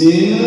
dizer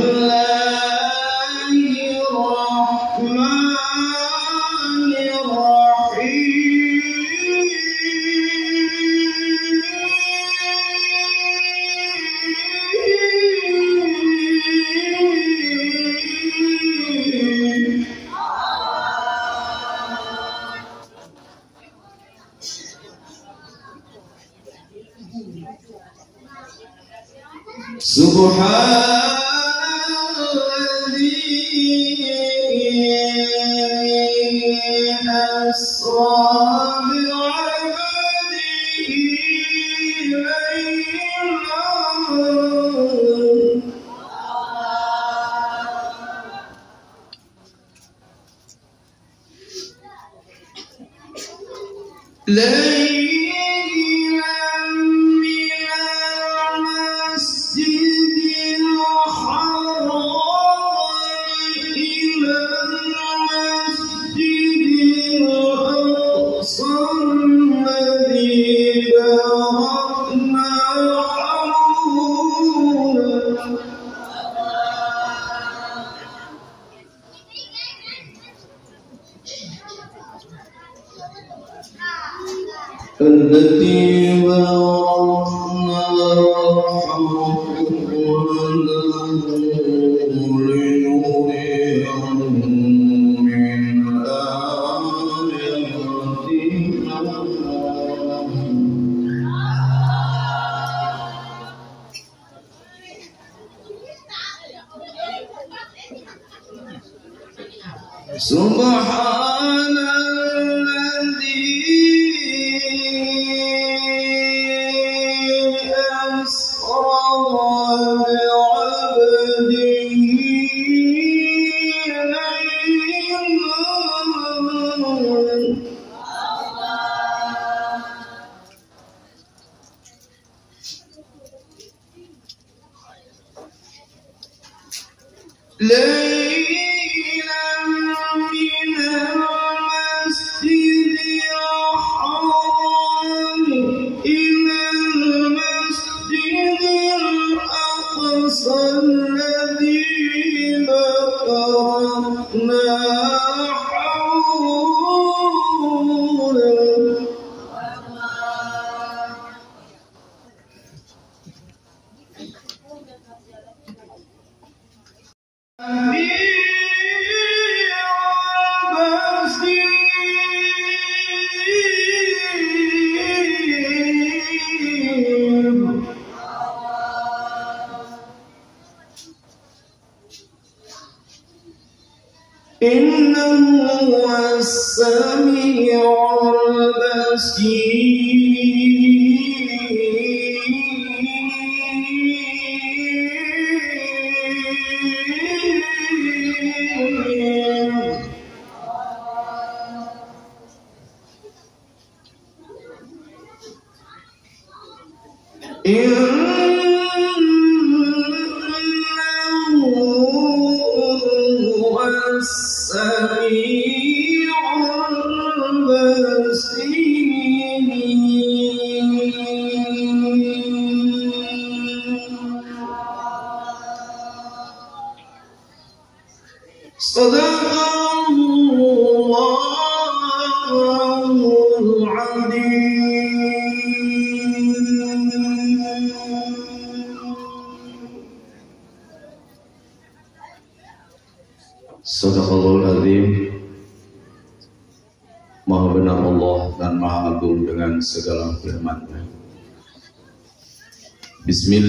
you.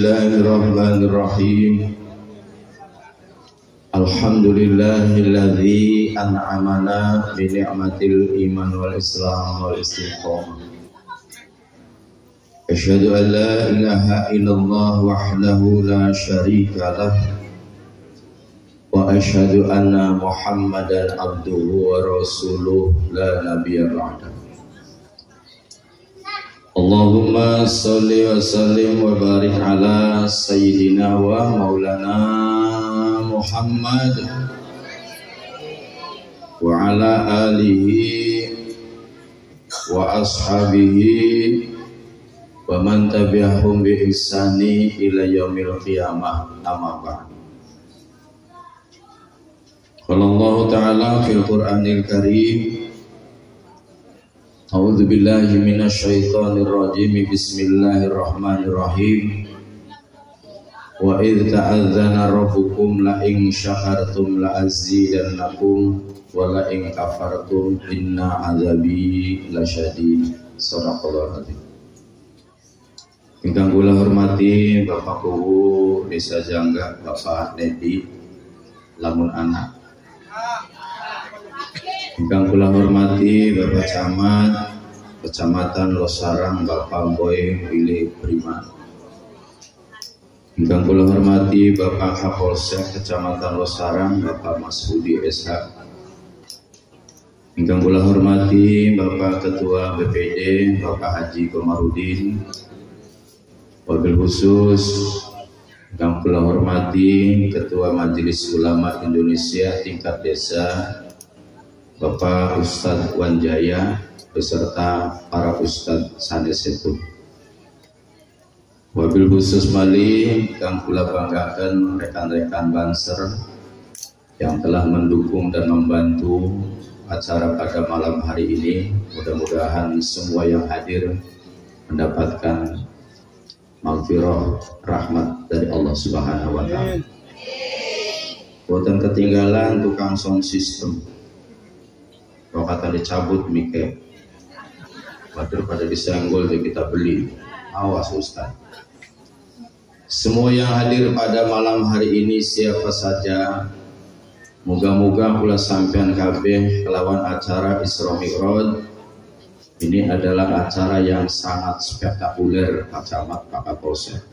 Bismillahirrahmanirrahim. Alhamdulillahilladzi an'amana bi ni'matil iman wal islam wal istiqamah Asyhadu an la ilaha illallah wahdahu la syarika lah. Wa asyhadu anna Muhammadan abduhu wa rasuluh la nabiyya ba'dahu Allahumma salli wa sallim wa barik ala sayyidina wa maulana Muhammad wa ala alihi wa ashabihi wa man tabi'ahum bi ihsani ila yaumil qiyamah. Amma ba'd Qala Allah Ta'ala fil Qur'anil Karim Billahi minasy syaithanir rajim Bismillahirrahmanirrahim. Wa idh ta'adzana rabbukum la in syakartum la azidannakum wa la in kafartum inna azabi lasyadid Sadaqallahu azim. Ingkang kula hormati Bapak Kuwu Desa Jangga Bapak Neti lamun anak. Ingkang kula hormati Bapak Camat Kecamatan Losarang Bapak Boy Willy Prima. Ingkang kula hormati Bapak Kapolsek Kecamatan Losarang Bapak Mas Budi SH. Ingkang kula hormati Bapak Ketua BPD Bapak Haji Komarudin Wabil khusus yang kula hormati Ketua Majelis Ulama Indonesia tingkat desa Bapak Ustadz Wanjaya beserta para Ustadz sanes itu. Wabil khusus Mali yang kula banggakan rekan-rekan Banser yang telah mendukung dan membantu acara pada malam hari ini. Mudah-mudahan semua yang hadir mendapatkan maghfirah rahmat dari Allah Subhanahu wa taala. Buatan ketinggalan tukang sound system. Kalau kata dicabut mike. Waduh pada disenggol jadi kita beli. Awas Ustaz. Semua yang hadir pada malam hari ini siapa saja Moga-moga pula sampean kabeh kelawan acara Isra Mi'raj ini adalah acara yang sangat spektakuler Pak Camat, Pak Kapolsek.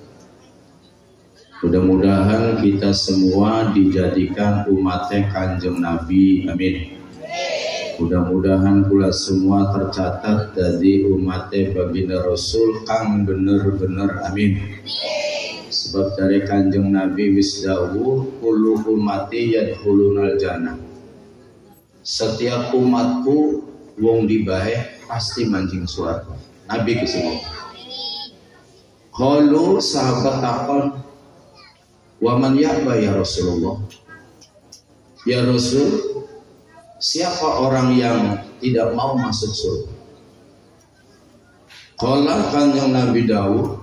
Mudah-mudahan kita semua dijadikan umatnya kanjeng Nabi. Amin. Mudah-mudahan pula semua tercatat dari umatnya baginda Rasul kang bener-bener amin. Sebab dari kanjeng Nabi wisdawu kulu umati yadhulunal jannah. Setiap umatku wong dibae pasti mancing suara. Nabi ke sini. Kalau sahabat takon, waman ya'ba ya Rasulullah. Ya Rasul, siapa orang yang tidak mau masuk surga? Kala kanjeng Nabi Dawud,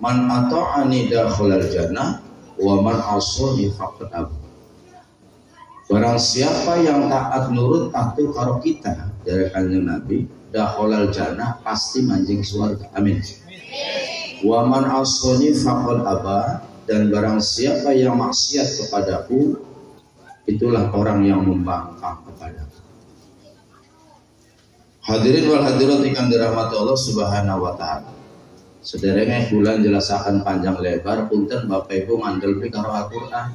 man ata'ani dakhalal jannah wa man asani faqad abu. Barang siapa yang taat nurut patuh karo kita dari kanjeng Nabi, dakhalal jannah pasti mancing surga. Amin. Wa man asani faqad dan barang siapa yang maksiat kepadaku itulah orang yang membangkang kepadaku. Hadirin wal hadirat ikan dirahmati Allah Subhanahu wa taala. Sederenge bulan jelasakan panjang lebar punten Bapak Ibu mandel karo Al-Qur'an.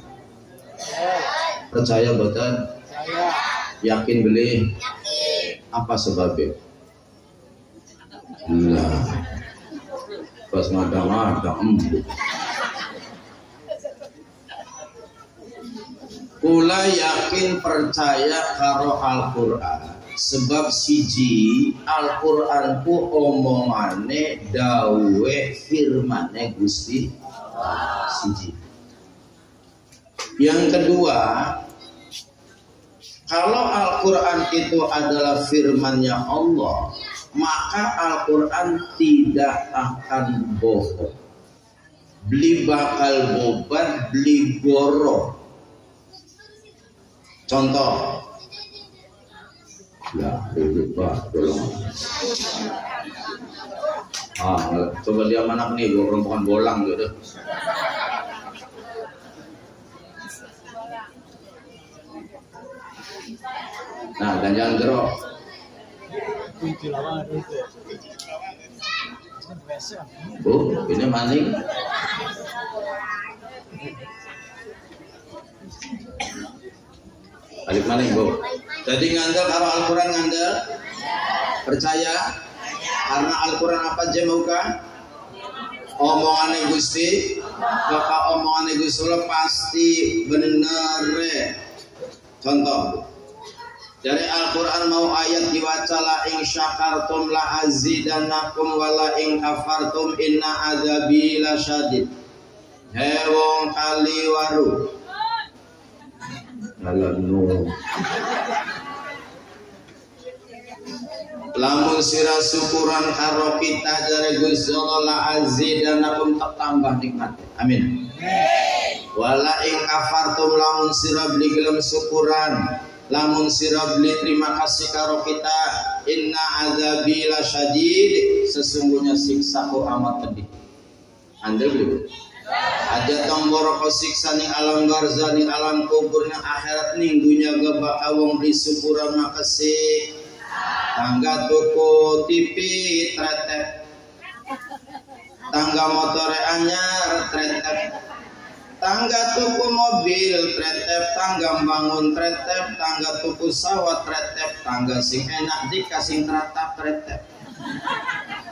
Percaya betul? Yakin beli? Apa sebabnya? Nah, pas mada-mada embuk. Kula yakin percaya karo Al-Qur'an sebab siji Al-Qur'an ku omongane dawe firmane Gusti siji. Yang kedua, kalau Al-Quran itu adalah firmannya Allah, maka Al-Quran tidak akan bohong. Beli bakal boban, beli goro. Contoh. Ya, duduk pak, tolong. Ah, coba dia anak nih, gue rombongan bolang gitu. Nah, ganjang jeruk. Bu, ini maning. Balik maning, Bu. Jadi ngandel kalau Al-Quran ngandel? Percaya? Karena Al-Quran apa aja muka? Omongannya Gusti, Bapak omongannya Gusti pasti bener. Contoh, dari Al-Quran mau ayat diwaca la ing syakartum la azidannakum wa la ing kafartum inna azabi la syadid. Hewong kali waru. Lalu Lamun sira syukuran karo kita dari Gusti Allah la azidannakum tak tambah nikmat. Amin. Wala ing kafartum lamun sira beli gelem syukuran lamun sira beli terima kasih karo kita inna azabi syadid sesungguhnya siksaku amat pedih anda beli aja tombor ko siksa ning alam garza ning alam kubur ning akhirat ning dunia gaba awong beli syukuran makasih tangga toko TV tretek. Tangga motor anyar tretek. Tangga tuku mobil tretep tangga bangun tretep tangga tuku sawah tretep tangga sing enak dikasih teratap tretep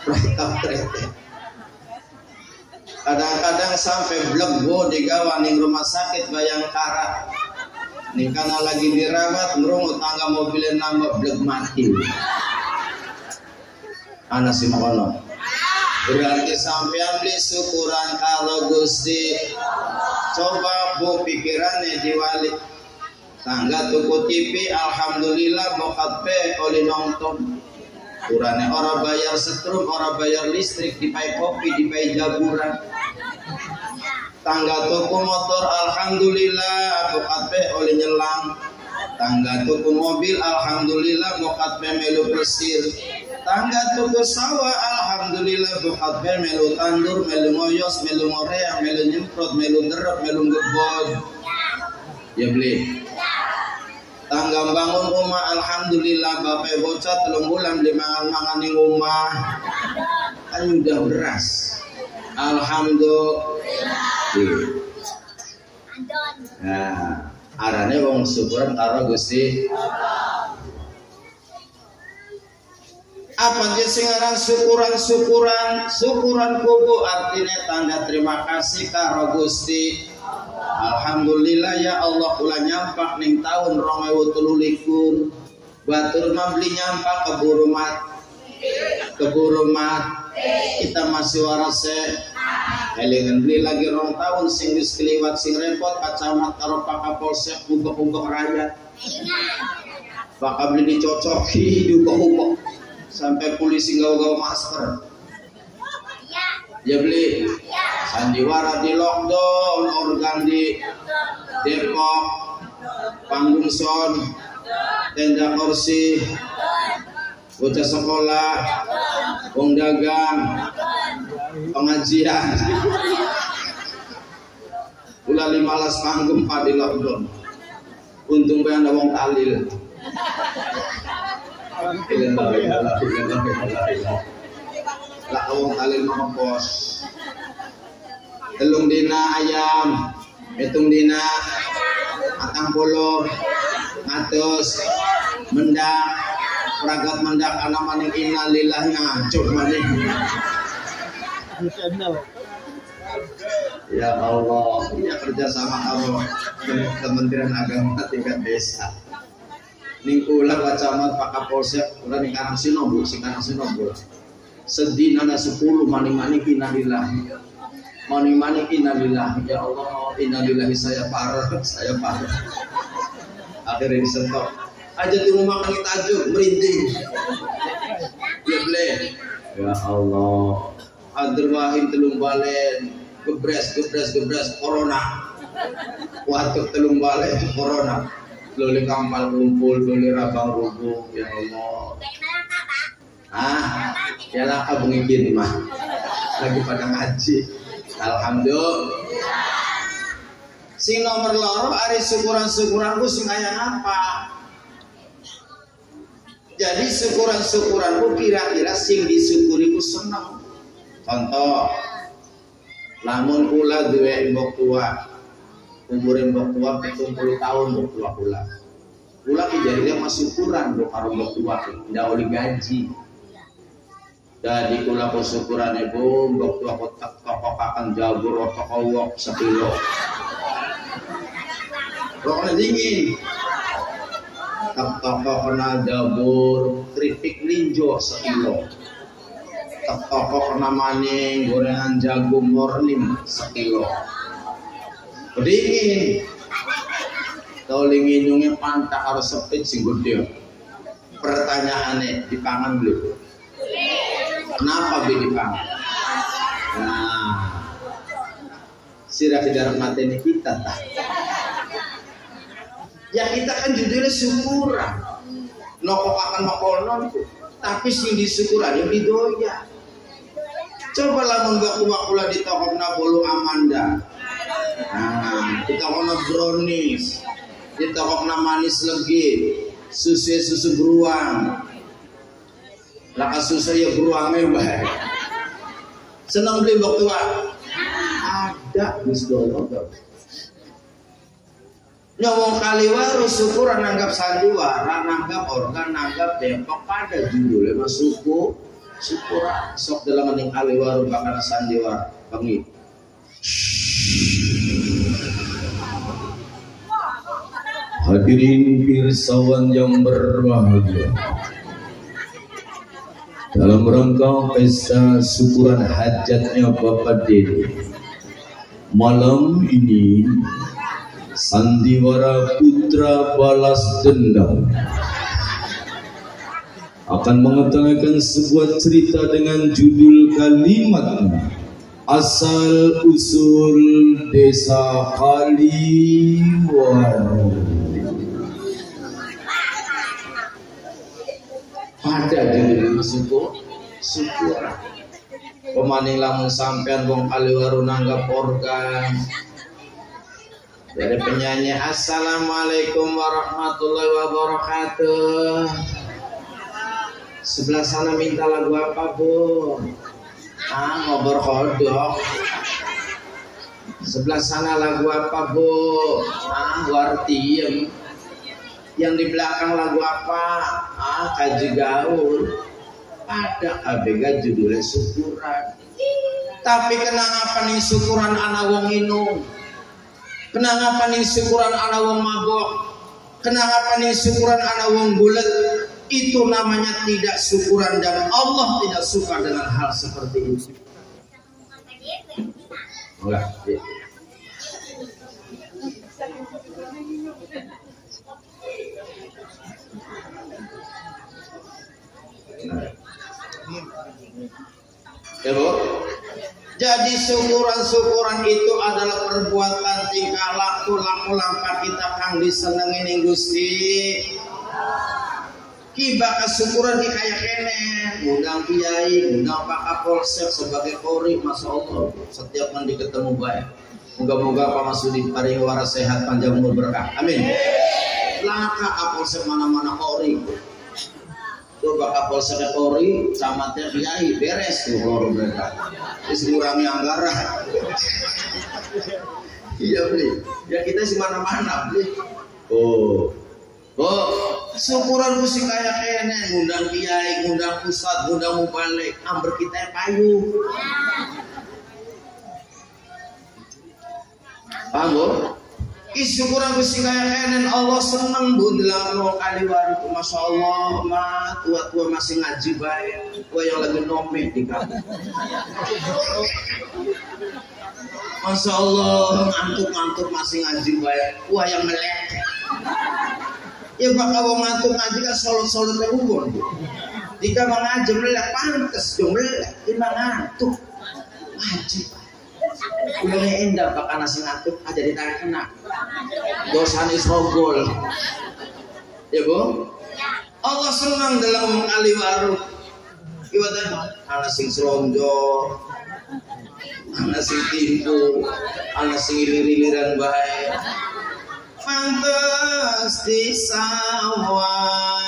teratap tretep kadang-kadang sampai blego digawa ning rumah sakit Bayangkara nih karena lagi dirawat ngerungut tangga mobilnya nama bleg mati si makono. Berarti sampean beli syukuran kalau Gusti. Coba bu pikirannya diwalik. Tangga tuku TV Alhamdulillah bokat pe oleh nonton kurangnya orang bayar setrum orang bayar listrik dipai kopi dipai jaburan. Tangga tuku motor Alhamdulillah bokat pe oleh nyelang tangga tuku mobil Alhamdulillah bokat pe melu persir tangga tuku sawah alhamdulillah buhat be melu tandur melu moyos melu morea melu nyemprot melu derep melu ngebod. Ya beli tangga bangun rumah alhamdulillah bapak bocah telung bulan di mangan mangan rumah. Kan udah beras. Alhamdulillah. Nah arane wong syukuran karo Gusti apa sing syukuran syukuran? Syukuran kubu artinya tanda terima kasih karo Gusti Alhamdulillah ya Allah kula nyampak ning tahun 2023 batur mah beli nyampak keburu mat. Keburu mat. Kita masih warase. Elingan beli lagi rong tahun sing wis sing repot kacamat karo Pak Kapolsek ubek-ubek rakyat. Pak beli dicocoki diubek-ubek sampai polisi gawa-gawa masker ya beli sandiwara di lockdown organ di Depok panggung son tenda kursi bocah sekolah wong dagang pengajian. Ula limalas panggung di lockdown. Untung bayang ada wong talil lah wong kalin mengkos telung dina ayam hitung dina atang puluh ngatus mendak peragat mendak anak maning innalillah ngancur maning Ya Allah, ya kerja sama kamu Kementerian Agama tingkat desa. Ning kula camat Pak Kapolsek kula ning Karang Sinobu sing Karang Sinobu sedina ada 10 maning-maning innalillah maning-maning innalillah ya Allah innalillah saya parah saya parah. Akhirnya disentok aja di rumah kami tajuk merinding. Ya ya Allah. Abdul Wahid telung balen. Gebres gebres gebres corona. Waktu telung balen corona. Loli kampal kumpul loli rabang rubuh. Ya Allah ah ya lah bengi kini mah. Lagi pada ngaji. Alhamdulillah. Sing nomor loro ari syukuran-syukuran ku sing kaya apa? Jadi syukuran-syukuranku kira-kira sing disyukuri ku seneng. Contoh lamun kula duwe mbok tua umur mbok tua 70 tahun mbok tua kula kula ki masih kurang mbok karo mbok tua ndak oli gaji jadi kula syukuran ibu. Mbok tua kotak toko akan jabur toko wok sekilo Roknya dingin. Tak toko kena jabur keripik ninjo sekilo tak toko kena maning gorengan jagung morning sekilo dingin. Tolong nyungnya pantak harus sepit sing gede. Pertanyaannya dipangan belum kenapa di dipangan nah sirah tidak mati ini kita tak ya kita kan judulnya syukuran. Nokok akan makonon tapi sing disyukuran yang didoya coba lamun gak kumakula di toko bolu amanda. Nah di toko brownies di toko manis legi susu susu beruang laka susu ya beruangnya baik senang beli waktu ada Gus Dolo Nyomong kaliwaru syukuran nanggap sandiwara, nanggap organ, nanggap depok pada judulnya mas suku syukuran. Sok dalam mening kaliwaru bakal sandiwara. Pangi. Hadirin pirsawan yang berbahagia. Dalam rangka pesta syukuran hajatnya Bapak Dede. Malam ini Sandiwara Putra Balas Dendam akan mengatakan sebuah cerita dengan judul kalimatnya asal usul desa Kaliwaru pada judul suku syukur pemaning lamun sampean wong Kaliwaru nanggap organ dari penyanyi Assalamualaikum warahmatullahi wabarakatuh Sebelah sana minta lagu apa bu? Ah ngobrol kodok Sebelah sana lagu apa bu? Ah wartiem Yang di belakang lagu apa? Ah kaji gaul Ada abega judulnya syukuran Tapi kenapa nih syukuran anak wong inung Kenapa nih syukuran anak wong mabok? Kenapa nih syukuran anak wong bulat? Itu namanya tidak syukuran dan Allah tidak suka dengan hal seperti itu. Enggak. Nah. Ya, Bu? Jadi syukuran-syukuran itu adalah perbuatan tingkah laku laku lampa kita kang disenengi ning Gusti. Kiba kesyukuran di kayak kene, undang kiai, undang Pak Kapolsek sebagai kori, masya Allah. Setiap mandi ketemu baik. Moga-moga Pak Masudi paring waras sehat panjang umur berkah. Amin. Laka Kapolsek mana-mana kori. Coba Kapolsek Polri, camatnya kiai beres tuh kalau mereka. Terus ngurangi anggaran. iya beli. Ya kita sih mana-mana beli. Oh, oh, syukuran musik kayak kene, ngundang kiai, ngundang pusat, ngundang mubalik, amber kita payu. Paham, Isu kurang besi kaya kenen Allah seneng bu. Dalam kali waru masya Allah ma tua tua masih ngaji baik tua yang lagi nomek di kamu Masya Allah ngantuk-ngantuk masih ngaji baik tua yang melek. Ya pak kalau ngantuk ngaji kan solo-solo terhubung jika mengaji melek pantas dong melek. Ini ngantuk. Ngaji Kulungnya indah nasi ngatuk aja ditarik kena. Dosan isrogol. Ya bu? Allah senang dalam baru. Gimana? Anak sing selonjo, anak sing timbu, anak sing ilir-iliran baik. Fantas di sawah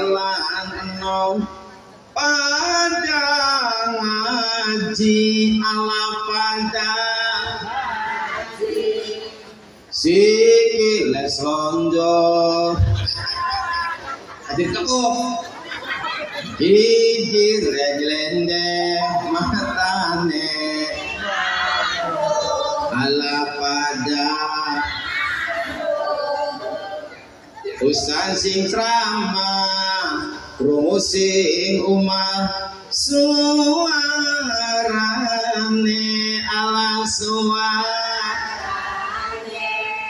lan enom pada ngaji ala pada Siki les lonjo. Adik cukup. Hiji rejlende matane. Ala pada Usan sing trama Rumusin umah Suarane ala suarane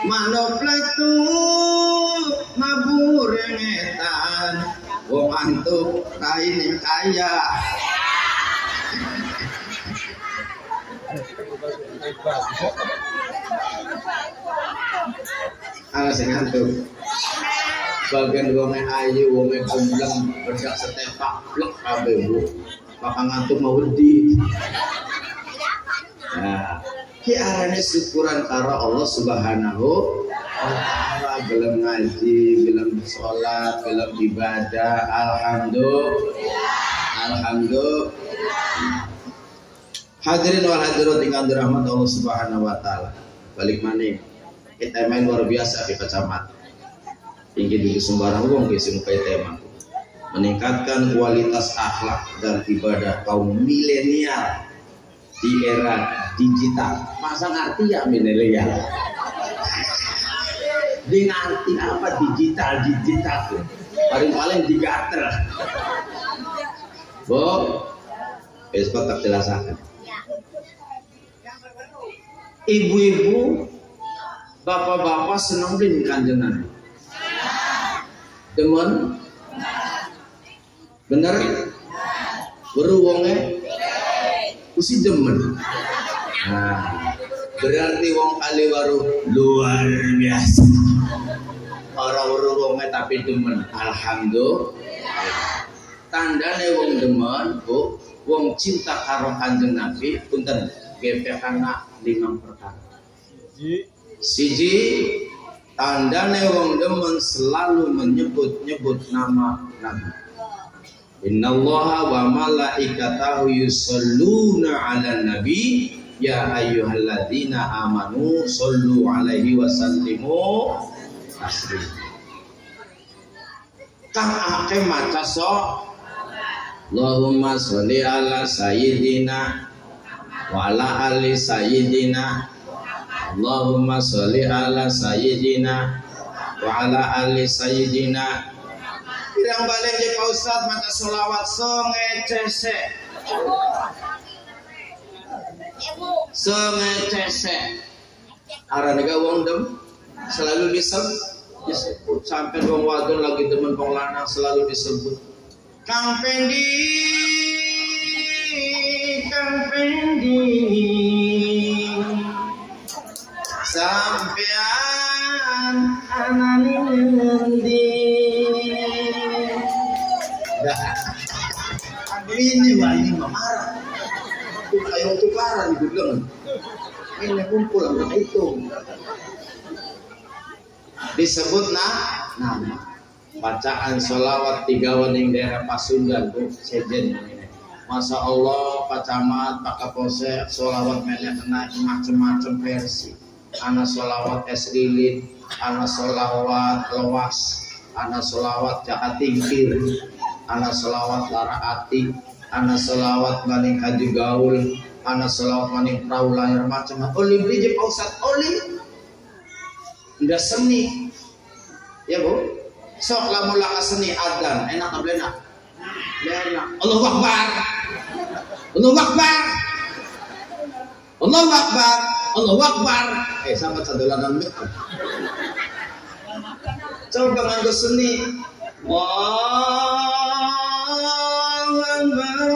Manuk plektu mabur ngetan Wong antuk kain yang kaya Ana sing ngantuk. Bagian wonge ayu, wonge kumbleng, bedak setepak, blek kabeh bu. Bakal ngantuk mau wedi. Nah, ki arane syukuran karo Allah Subhanahu wa taala gelem ngaji, gelem sholat, gelem ibadah. Alhamdulillah. Alhamdulillah. Hadirin wal hadirat ingkang dirahmati Allah Subhanahu wa taala. Balik maning. Kita main luar biasa di kecamat. Tinggi di sembarang wong ke sing tema. Meningkatkan kualitas akhlak dan ibadah kaum milenial di era digital. Masa ngerti ya milenial? Dia ngerti apa digital digital tuh? Paling paling digater. Bo, besok tak jelaskan ibu-ibu, bapak-bapak senang dengan kanjeng Nabi. Demen? Bener? Beruwongnya? Usi demen. Nah, berarti wong kali waru luar biasa. Orang beruwongnya tapi demen. Alhamdulillah. Tandane wong demen, bu, wong cinta karo kanjeng Nabi, punten gepekan lima perkara. Siji tandane wong demen selalu menyebut-nyebut nama Nabi. Innallaha wa malaikatahu yusalluna 'alan nabi ya ayyuhalladzina amanu sallu 'alaihi wa sallimu taslima. Kang ake maca so Allahumma sholli ala sayyidina wa ala ali sayyidina Allahumma sholli ala sayyidina wa ala ali sayyidina. Pirang balik di Pak Ustaz maka sholawat songe cese Songe cese Aranega wong dem? Selalu disebut disebut. Sampai wong wadon lagi temen wong lanang selalu disebut. Kang Pendi sampean anani ngendi wah ini marah. Kayak tukaran bilang ini kumpul sama itu. Disebut nah nama bacaan sholawat tiga waning daerah Pasundan bu sejen. Masya Allah Pak Camat Pak Kapolsek sholawat melek kena macam-macam versi anak sholawat es lilin anak sholawat lewas anak sholawat jahat tingkir anak sholawat lara ati anak sholawat maning kaji gaul anak sholawat maning perahu lahir macam oli beli Pak Ustad oli. Udah seni. Ya bu? Sok lamun laka seni adan enak apa enak? Enak. Allah Akbar. Allah Akbar. Allah Akbar Allah Akbar. Eh sama sadolanan mik coba nganggo seni. Allahu Akbar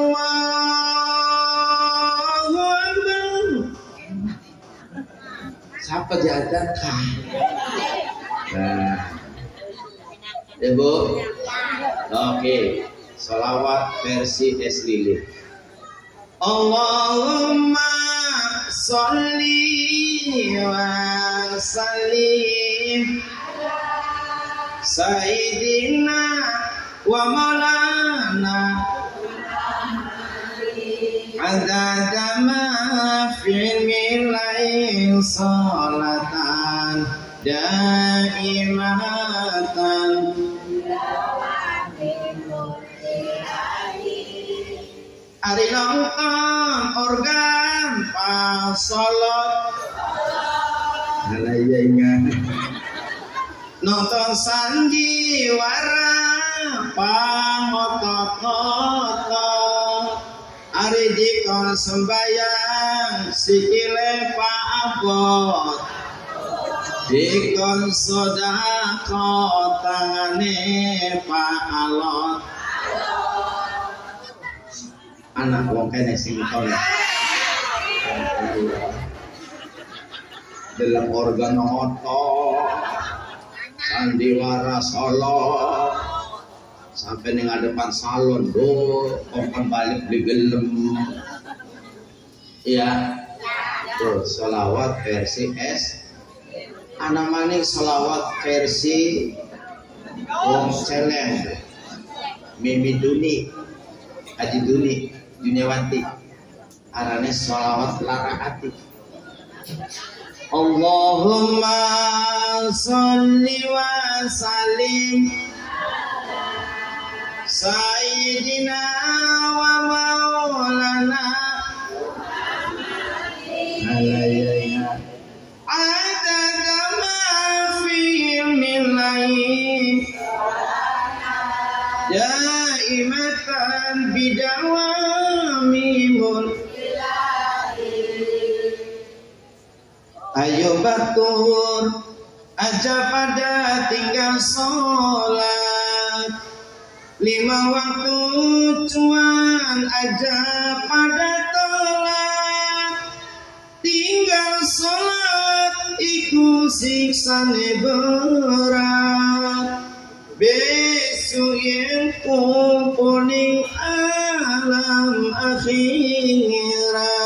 Allahu Akbar. Siapa diajarkan nah. Ibu oke. Salawat versi es lilin. Allahumma salli wa sallim Sayyidina wa maulana Adada maafin milai salatan Daimatan Ari nonton organ pas solot Alaya ingat Nonton sanjiwara pangotot-ngotot Ari dikon sembayang sikile pak abot Dikon sodako tangane pak alot anak wong kene sing dalam organ oto sandiwara solo. Sampai ning depan salon do kongkon balik di gelem. Iya. Tuh salawat versi S. Anak maning salawat versi wong celeng mimi duni aji duni Duniawanti arane sholawat ati Allahumma salli wa salim Sayyidina Batur aja pada tinggal sholat. Lima waktu cuan aja pada tolak. Tinggal sholat iku siksa berat. Besok yang kumpuling alam akhirat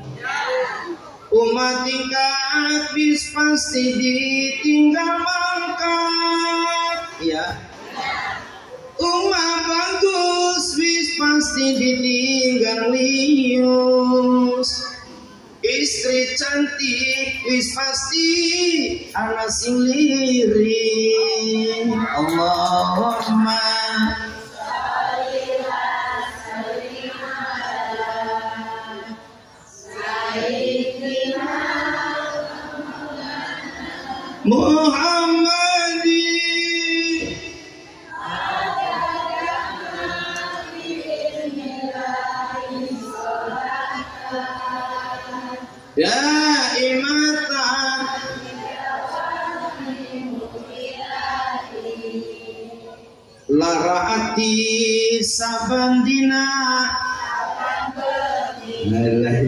tingkat bis pasti ditinggal mangkat Ya Umat bagus bis pasti ditinggal lius. Istri cantik wis pasti anak sing lirik. Allahumma Ya imatan Laraati sabandina. Lalah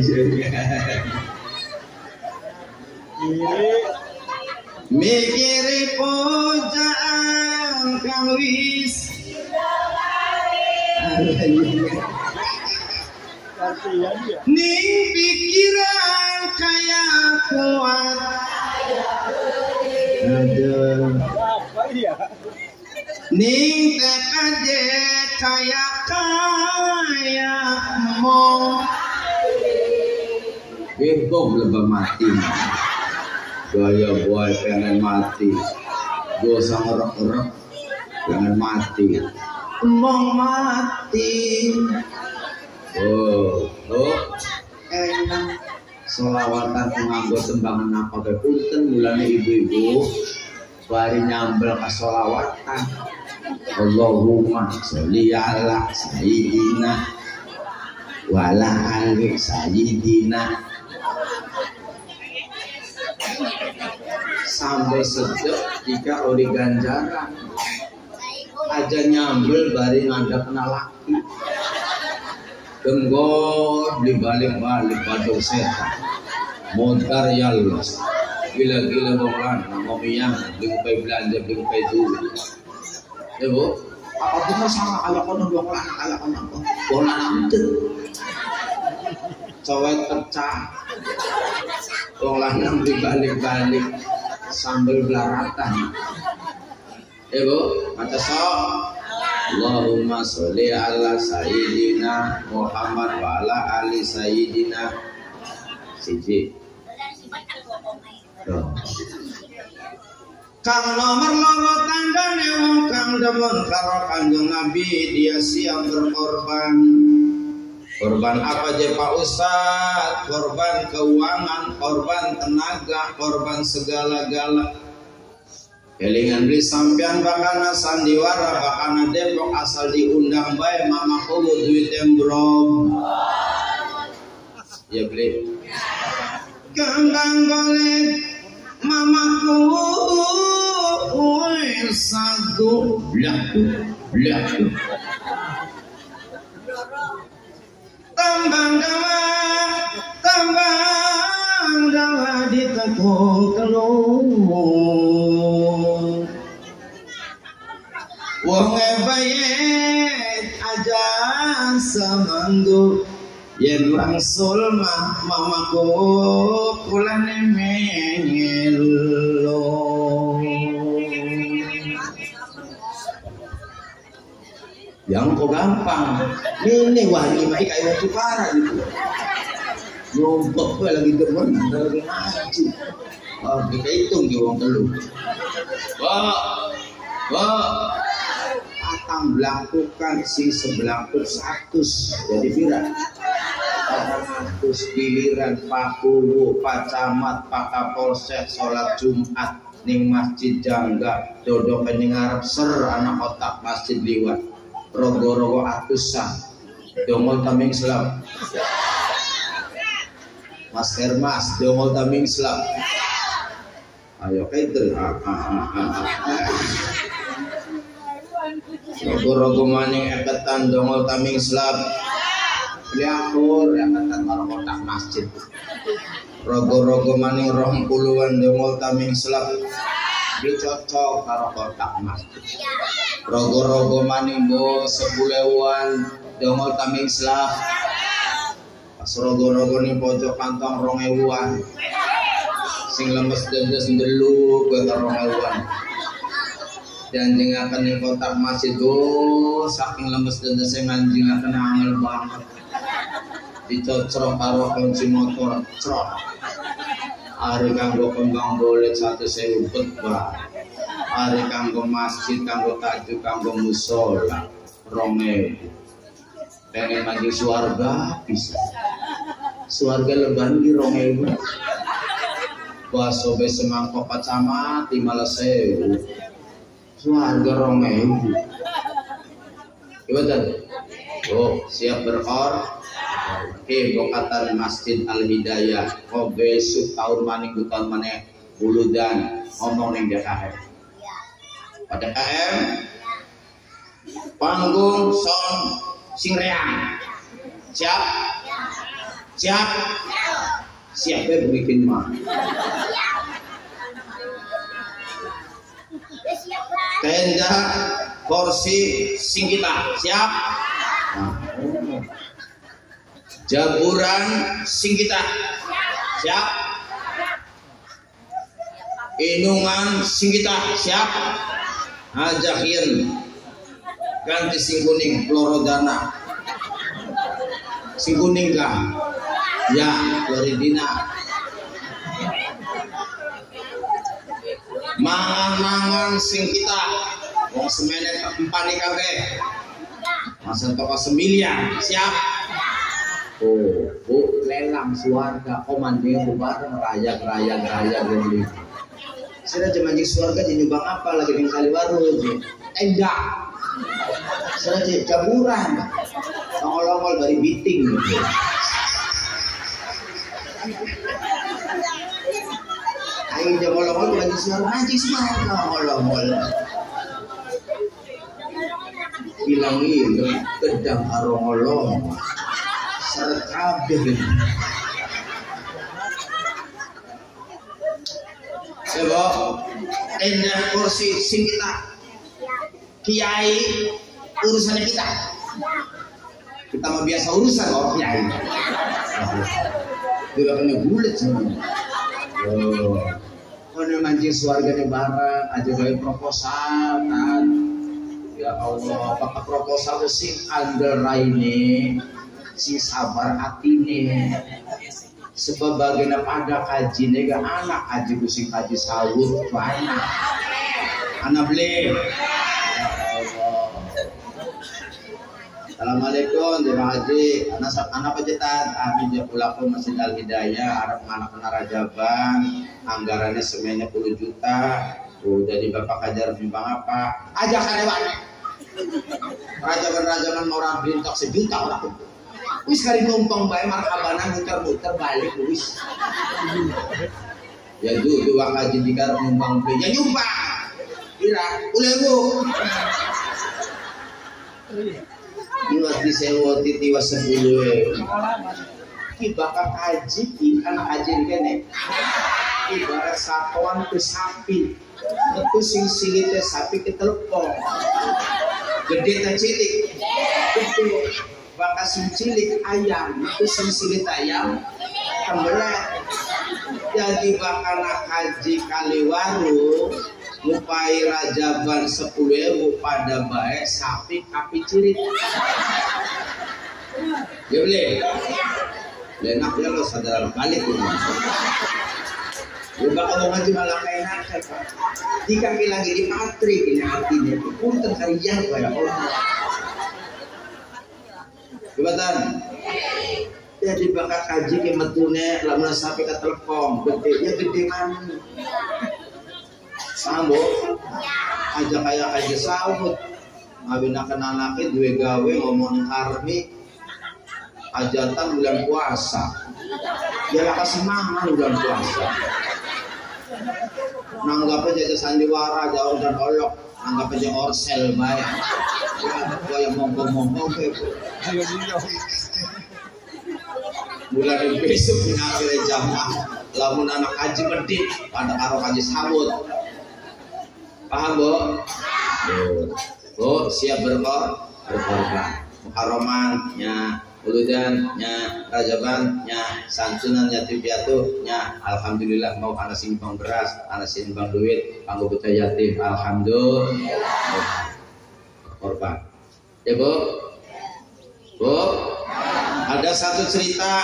mikiri pujaan kang wis. Ning pikiran kaya kuat. Ning tekade kaya kaya mau Bingkong lebih mati gaya buat pengen mati. Gue sang rek pengen mati. Mau mati. Oh oh. Enak. Selawatan nganggo tembangan apa ke punten mulane ibu-ibu. Bari nyambel ke selawatan. Allahumma sholli ala sayyidina. Wala ali sayyidina sampai sedep jika ori ganjaran. Aja nyambel bari ngadap kena laki. Genggor di balik-balik batu setan montar yalus gila-gila wong lanang ngomiyang diupai belanja diupai duit. Ya bu? Apa benar sama kalau kono wong lanang kalau kono wong lanang itu cowek pecah wong lanang dibalik-balik sambil belaratan. Ya bu mata sok Allahumma sholli ala sayyidina Muhammad wa ala ali sayyidina. Siji. Kang nomor loro tanggane wong kang demen karo Kanjeng Nabi dia siap berkorban. Korban apa aja Pak Ustad? Korban keuangan, korban tenaga, korban segala-gala. Kelingan beli sampean bakana sandiwara bakana Depok asal diundang bae mama kulo duit embrom. Ya beli. Kangkang golek mamaku sagu laku laku tambang dawa tambang dawa di tekung telung. Wong bayet aja samanggu yen wangsul mah mamaku kulane mengelo yang kok gampang. Ini wangi baik kayak waktu parah gitu nyompok gue lagi demen lagi ngaji oh kita hitung di uang telu. Wah wah. Atang melakukan si sebelangkuk satu jadi viral terus giliran Pak Kuwu, Pak Camat, Pak Kapolsek sholat Jumat. Ning Masjid Jangga dodok ngarep ser anak otak masjid liwat rogo-rogo atusan dongol taming selam. Mas Hermas dongol taming selam. Ayo kaiter rogo-rogo maning eketan dongol taming selam. Liakur yang kata karo kotak masjid. Rogo-rogo maning roh puluhan dongol taming selap. Dicocok karo kotak masjid. Rogo-rogo maning bo sebulewan dongol taming selap. Pas rogo-rogo nih pojok kantong rong ewan. Sing lemes dendes ndelu ke rong ewan. Dan jengakan ning kotak masjid oh saking lemes dendes sing anjingaken angel banget dicocok karo kunci motor crok hari kanggo kembang boleh satu sewu khutbah hari kanggo masjid kanggo tajuk kanggo musola rome pengen maju suarga bisa. Suarga lebaran di rome Baso be semangkok pacamat di sewu suarga rome Gimana? Oh, siap berkor Oke, bokatan Masjid Al Hidayah. Oh besok tahun maning tahun mana buludan ngomong ning DKM. Pada KM panggung son sing reang. Siap? Siap? Siap ya bikin mah. Tenda kursi sing kita siap? Jaburan sing kita siap? Inungan sing kita siap? Ajakin. Ganti sing kuning florodana sing kuning kah? Ya floridina mangan-mangan sing kita wong semene empani kabeh. Masa toko semiliar siap Oh, bu lelang suarga komandnya bareng raya raya raya gini. Sudah cuma di suarga di nyumbang apa lagi di kali baru aja. Enggak. Sudah di jamuran. Nongol-nongol dari biting. Ayo nongol-nongol bagi suara ngaji semua nongol-nongol. Bilang ini kedang arongolong syarat kabeh tenda kursi sing kita kiai urusannya kita. Kita mau biasa urusan oh kiai. Juga kena bulat semuanya. Oh. Kau mancing suarga barang, aja gaya proposal kan. Ya Allah, apa proposal sing ini si sabar atine sebabagina pada kaji nega anak kaji kusing kaji sawut banyak anak. Beli. Assalamualaikum terima kasih. Anak anak pejetan amin ya pulaku masjid al hidayah Arab anak rajaban anggarannya semuanya 10 juta. Tuh jadi bapak kajar bimbang apa? Aja karyawan rajaban rajaban mau orang berintok sejuta orang wis kali numpang bae marhabana muter-muter balik wis. Ya itu dua kaji jika numpang beli ya nyumpang kira boleh bu? Iwas di sewa titi was sepuluh Ki bakal kaji ki anak kaji kene. Ibarat satuan ke sapi. Itu sing singite sapi ke telepon gede tak cilik gede bakal cilik ayam itu silsilit ayam tembelet jadi bakal haji kaliwaru ngupai rajaban sepuluh ribu pada baik sapi kapi cirit ya boleh? Enak ya lo sadar balik ini Ya bakal mau ngaji malah enak Jika lagi di patri ini artinya. Pun terkarian ya Allah Jabatan. Jadi bakal kaji ke metune lamun sapi ke telepon, gede ya gede kan. Sambo. Aja kayak aja sahut. Ngawin akan anaknya dua gawe ngomong karmi ajatan bulan puasa. Ya lah kasih bulan puasa. Nanggap aja sandiwara jauh dan olok. Anggap aja orsel baik. Ya, yang monggo-monggo Bulan besok punya akhirnya jamaah. Lamun anak haji medit pada karo haji sabut paham bu? bu siap berkor? Berkorban. Muharraman uludan nya tibiatu nya alhamdulillah mau anak simpang beras anak simpang duit panggo buta yatim alhamdulillah. Korban. Ya bu? Bu? Ada satu cerita.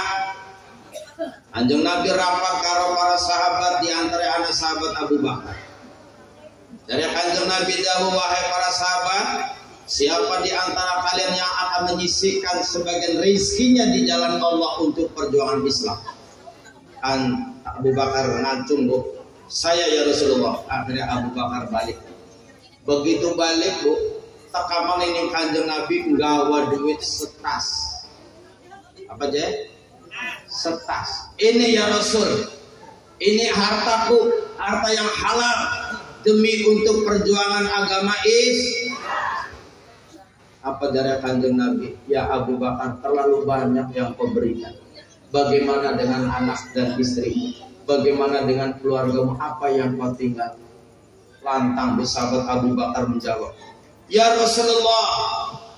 Anjung Nabi rapat karo para sahabat di antara anak sahabat Abu Bakar. Dari kanjeng Nabi dahulu wahai para sahabat, siapa di antara kalian yang akan menyisihkan sebagian rezekinya di jalan Allah untuk perjuangan Islam? An Abu Bakar ngancung bu, saya ya Rasulullah. Akhirnya Abu Bakar balik. Begitu balik bu, tekaman ini kanjeng Nabi nggawa duit setas. Apa aja setas. Ini ya Rasul. Ini hartaku harta yang halal. Demi untuk perjuangan agama is apa dari kanjeng Nabi ya Abu Bakar terlalu banyak yang kau berikan bagaimana dengan anak dan istri bagaimana dengan keluargamu apa yang kau tinggal lantang bersahabat Abu Bakar menjawab ya Rasulullah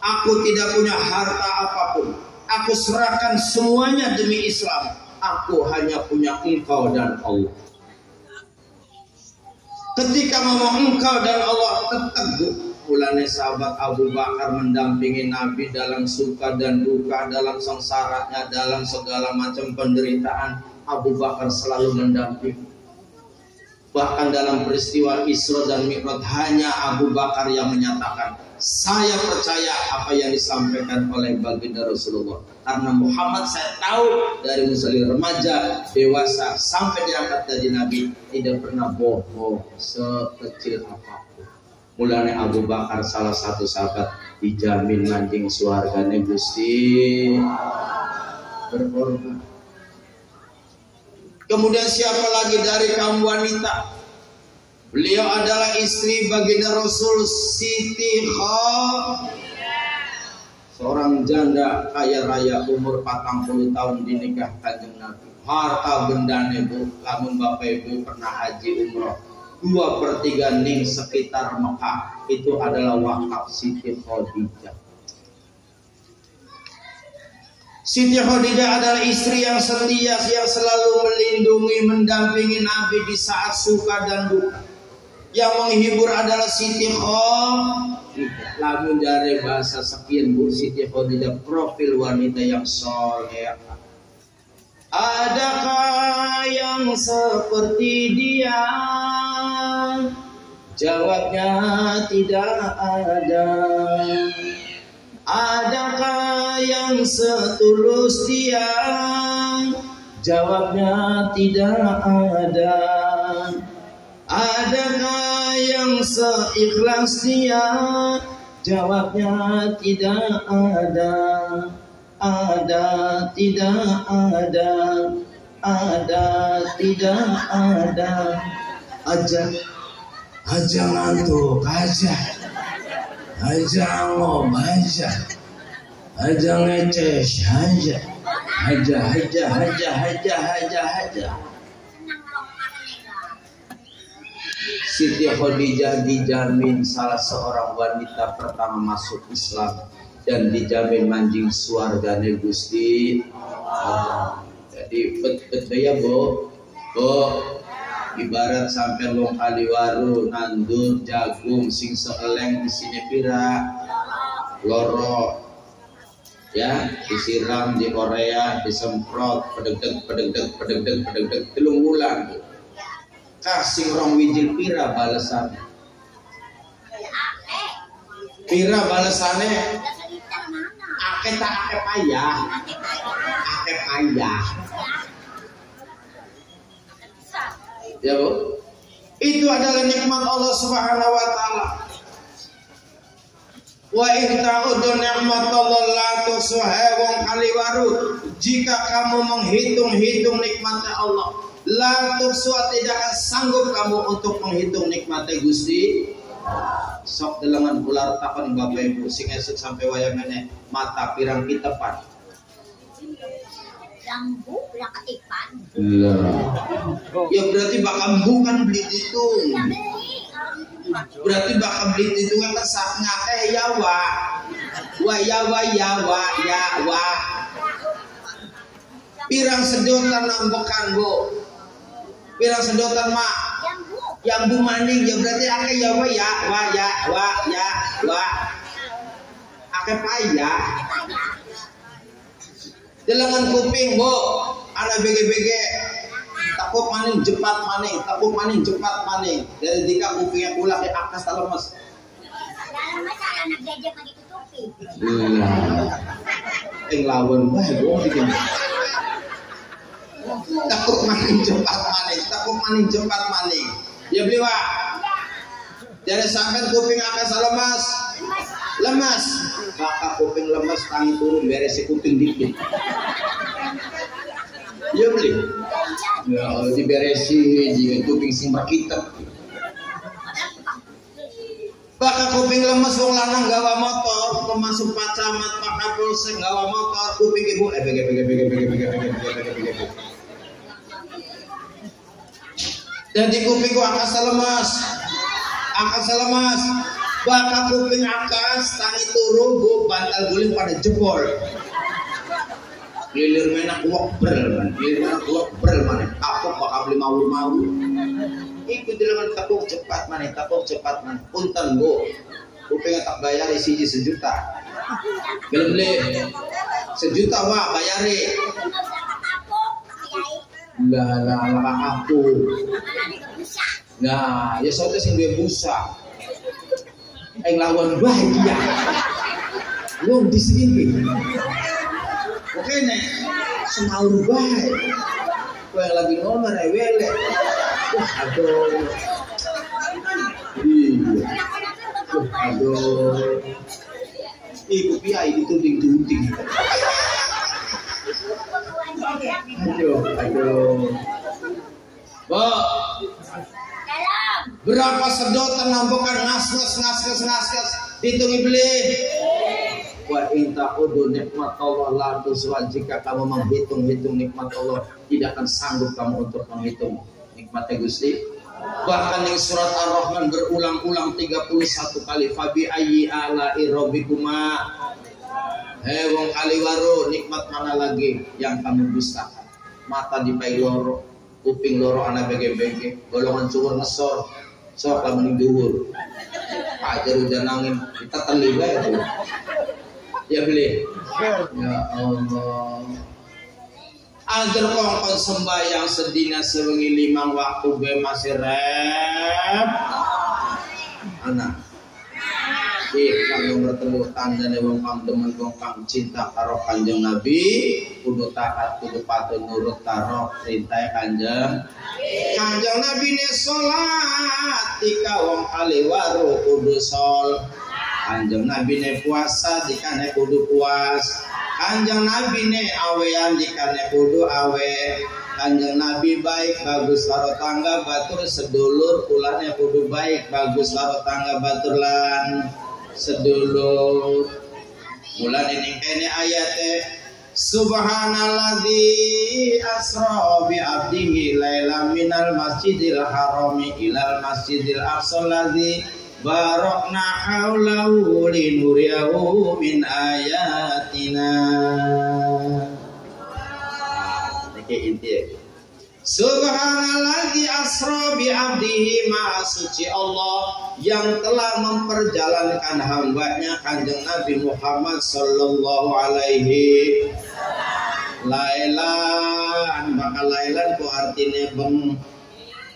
aku tidak punya harta apa pun Aku serahkan semuanya demi Islam. Aku hanya punya engkau dan Allah. Ketika ngomong engkau dan Allah terteguh. Mulanya sahabat Abu Bakar mendampingi Nabi dalam suka dan duka, dalam sengsaranya, dalam segala macam penderitaan. Abu Bakar selalu mendampingi. Bahkan dalam peristiwa Isra dan Mi'raj hanya Abu Bakar yang menyatakan, saya percaya apa yang disampaikan oleh baginda Rasulullah karena Muhammad saya tahu dari muslim remaja dewasa sampai diangkat dari Nabi tidak pernah bohong sekecil apa pun mulanya Abu Bakar salah satu sahabat dijamin nanjing suarganya Gusti. Berkorban. Kemudian siapa lagi dari kaum wanita? Beliau adalah istri baginda Rasul Siti Khadijah. Seorang janda kaya raya umur 40 tahun dinikah kanjeng Nabi. harta bendane bu. Lamun bapak ibu pernah haji umroh dua per tiga ning sekitar Mekah. Itu adalah wakaf Siti Khadijah. Siti Khadijah adalah istri yang setia yang selalu melindungi mendampingi Nabi di saat suka dan duka. Yang menghibur adalah Siti Khadijah. Lamun dari bahasa sekian Bu Siti Khadijah profil wanita yang soleh. Adakah yang seperti dia? Jawabnya tidak ada. Adakah yang setulus dia? Jawabnya tidak ada. Adakah yang seikhlas dia? Jawabnya tidak ada. Ada, tidak ada. Ada, tidak ada. Aja, aja ngantuk, aja. Aja ngom, aja. Aja ngeces, aja. Aja, aja, aja, aja, aja, aja. Siti Khadijah dijamin salah seorang wanita pertama masuk Islam dan dijamin manjing suarga Gusti. Jadi bet bet ya bu, bu ibarat sampai long kaliwaru nandur jagung sing seeleng di sini pira? Loro. Ya disiram di Korea disemprot pedegdeg pedegdeg pedegdeg pedegdeg telung bulan. Kasih rong wijil pira balasan pira balasannya ake tak ake payah. Ake payah ya bu itu adalah nikmat Allah subhanahu wa ta'ala Wa in ta'udu ni'matallahi la tusuha wong kaliwaru jika kamu menghitung-hitung nikmatnya Allah La tuksua tidak sanggup kamu untuk menghitung nikmatnya Gusti. Sok delengan ular takon Bapak Ibu sing esuk sampai wayangannya mata pirang pitepan. Lambu pirang ketipan. Ya berarti bakal bukan beli itu. Berarti bakal beli itu kan kesaknya eh ya wa. Wa ya wa ya wa ya wa. Pirang sedotan nambekan bu pirang sedotan mak? Yang bu maning ya berarti ake ya wa ya wa ya wa ya wa ake payah jelangan kuping bu. Anak bege-bege. Takut maning cepat maning. Takut maning cepat maning. Dari dika kupingnya pula ke akas tak lemes. Ing lawan bae wong takut maning cepat maning. Takut maning cepat maning. Ya beli wa jadi sampai kuping akan lemas lemas maka kuping lemas tangi turun beres si kuping dikit. Ya beli? Ya diberesi jika kuping sing berkitab Baka kuping lemes wong lanang gawa motor, termasuk Pak Camat, Pak Kapolsek gawa motor, kuping ibu eh bege bege bege bege bege bege bege bege bege dan di kuping ku akan selemas akan selemas bakal kuping akas tangi turu bu bantal guling pada jebol. Lilir menak brel man. Lilir menak kuak brel man. Kapok bakal beli mau mau ikut dengan tepuk cepat mana tepuk cepat man. Punten bu. Kuping tak bayar isi sejuta. Beli beli. Sejuta wah bayari. Lah lah lah aku. Nah ya soalnya sing duwe busa ing lawan bahagia. Wong di sini. Oke nek semaur bae kowe lagi nomor ewele wah aduh. Iya. Aduh. Iku piye dituding-tuding Aduh, aduh. Bo. Berapa sedotan nampokan ngas ngas ngas ngas ngas ngas hitungi beli. wa in ta'udu nikmat Allah la tuswa jika kamu menghitung-hitung nikmat Allah tidak akan sanggup kamu untuk menghitung nikmatnya Gusti. Bahkan yang surat Ar-Rahman berulang-ulang 31 kali. Fabi ayyi ala irobikuma Hei wong kaliwaro nikmat mana lagi yang kamu dustakan mata di loro kuping loro anak bege-bege golongan cukur ngesor sok lah mending ajar udah nangin. Kita terlibat ya ya beli ya Allah. Agar kongkon sembahyang sedina sewengi limang waktu gue masih rep. Anak Ikan nomor telu tanda wong kang demen wong kang cinta karo kanjeng Nabi. Kudu taat kudu patuh nurut karo perintah kanjeng. Kanjeng Nabi ne salat tika wong kaliwaru kudu sol. Kanjeng Nabi ne puasa dikane kudu puas. Kanjeng Nabi ne awean dikane kudu awe. Kanjeng Nabi baik bagus karo tangga batur sedulur ulahnya kudu baik bagus karo tangga batur lan sedulur bulan ini kene ayatnya Subhanalladzi asra bi abdihi laila minal masjidil harami ilal masjidil aqsa alladzi barakna haulahu linuriyahu min ayatina. Ini inti Subhanalladzi asra bi abdihi suci Allah yang telah memperjalankan hambanya kanjeng Nabi Muhammad sallallahu alaihi Lailan. Maka lailan ku artinya beng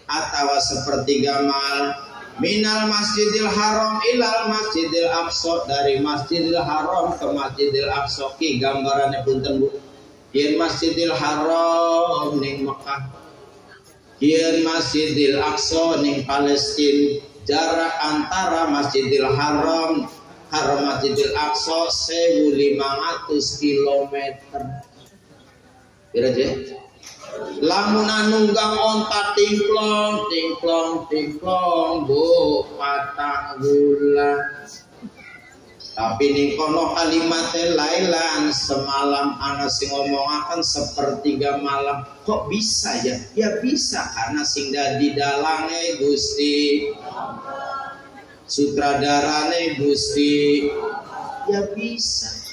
atau seperti gamal minal masjidil haram ilal masjidil aqsa. Dari masjidil haram ke masjidil aqsa. Ki gambarannya punten bu. Yen masjidil haram ning Mekah Kian Masjidil Aqsa ning Palestina jarak antara Masjidil Haram karo Masjidil Aqsa 1500 km. Kira aja. Lamun nunggang onta tingklong, tingklong, tingklong, bu patang bulan. Tapi ning kono kalimat lailan semalam anak sing ngomongaken sepertiga malam. Kok bisa ya? Ya bisa karena sing di dalange Gusti. Sutradarane Gusti. Ya bisa.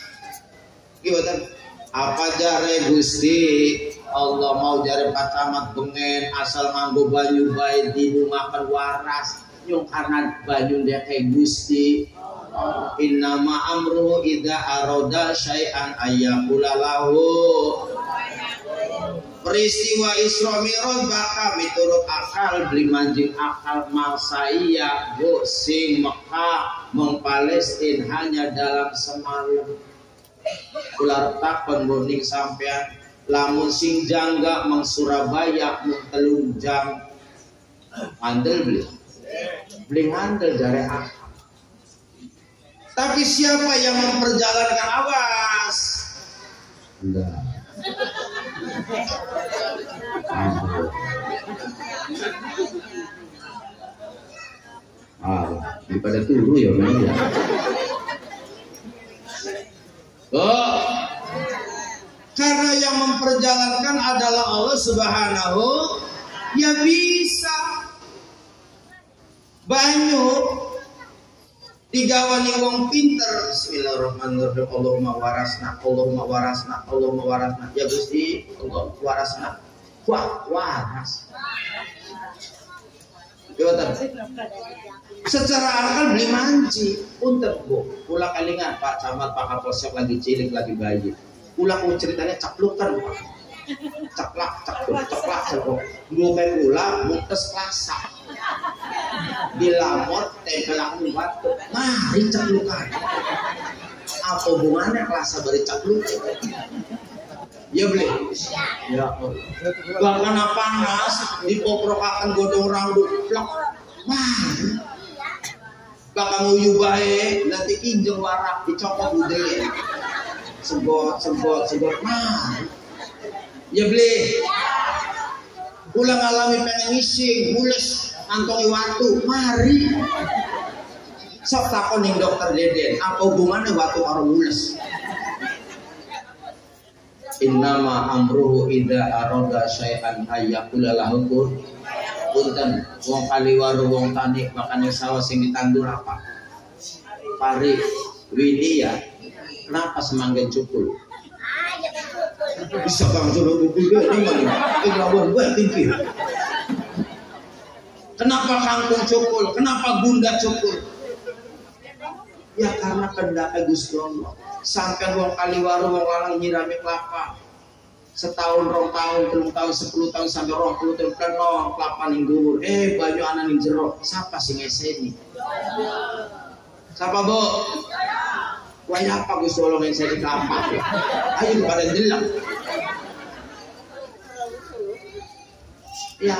Gimana? Apa jare Gusti? Allah mau jare pacamat bengen asal manggo banyu di makan waras nyung karena banyu kayak Gusti Innama amruhu idza aroda syai'an ayyakula lahu peristiwa Isra Mi'raj bakal miturut akal beli manjing akal marsaiya bu sing Mekah meng Palestin hanya dalam semalam. Ular takon boning sampean. Lamun sing jangga meng Surabaya meng jam andel beli. Beli andel jare akal tapi siapa yang memperjalankan awas? Enggak. Ah, daripada turu ya memang ya. Oh, karena yang memperjalankan adalah Allah Subhanahu ya bisa banyak digawani wong pinter Bismillahirrahmanirrahim Allahumma warasna Allahumma warasna Allahumma warasna ya Gusti Allah warasna wah waras Jawatan. Secara akal beli manci untuk bu, pulang kalingan Pak Camat Pak Kapolsek lagi cilik lagi bayi. Pulang mau ceritanya caplukan Pak. Caplak, capluk, caplak, capluk. Gue pulang, mutes lasak dilamot tempel aku batu mari ceklukan apa hubungannya kelas beri cekluk ya beli ya. Bahkan panas dipoprokakan godong rambut plok mari. Bahkan nguyu bae nanti kinjeng warak dicopot bude sebot sebot sebot. Mari. Ya beli ulang alami pengen ngising mules antongi waktu mari sok takon ning dokter Deden apa hubungannya waktu orang mules Innama amruhu idza arada syai'an ayyakula lahu kun punten wong kaliwaru wong tani makanya sawah sing ditandur apa pari widia kenapa semanggen cukul bisa bang coba buku gue ini mana ini gue tinggi kenapa kangkung cukul? Kenapa gunda cukul? Ya karena kendak Gusti Allah sampai wong kaliwaru wong lanang nyirami kelapa. Setahun rong tahun telung tahun sepuluh tahun sampai rong puluh tahun kena kelapa ning dhuwur. Eh banyu anak ning jero. Siapa sing ngeseni? Siapa bu Wah apa Gusti Allah saya kelapa? Ayo pada delok ya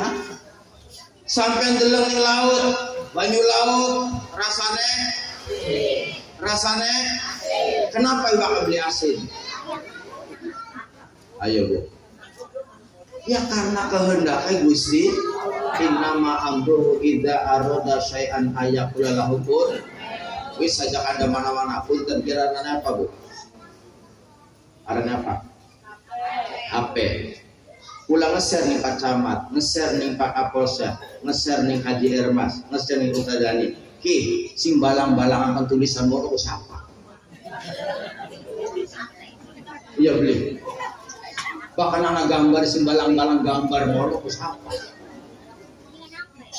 sampai delok ning laut. Banyu laut rasane? Rasane? Kenapa iwak beli asin? Ayo bu. Ya karena kehendaknya Gusti innama amruhu idza arada syai'an ayakula lahu kun wis saja ada mana-mana pun dan kira apa bu? Karena apa? HP Pulang ngeser nih Pak Camat, ngeser nih Pak Kapolsek, ngeser nih Haji Ermas, ngeser nih Ustadz Ki, sing balang-balang akan tulisan mau siapa? Iya beli. Bahkan anak gambar sing balang-balang gambar mau siapa?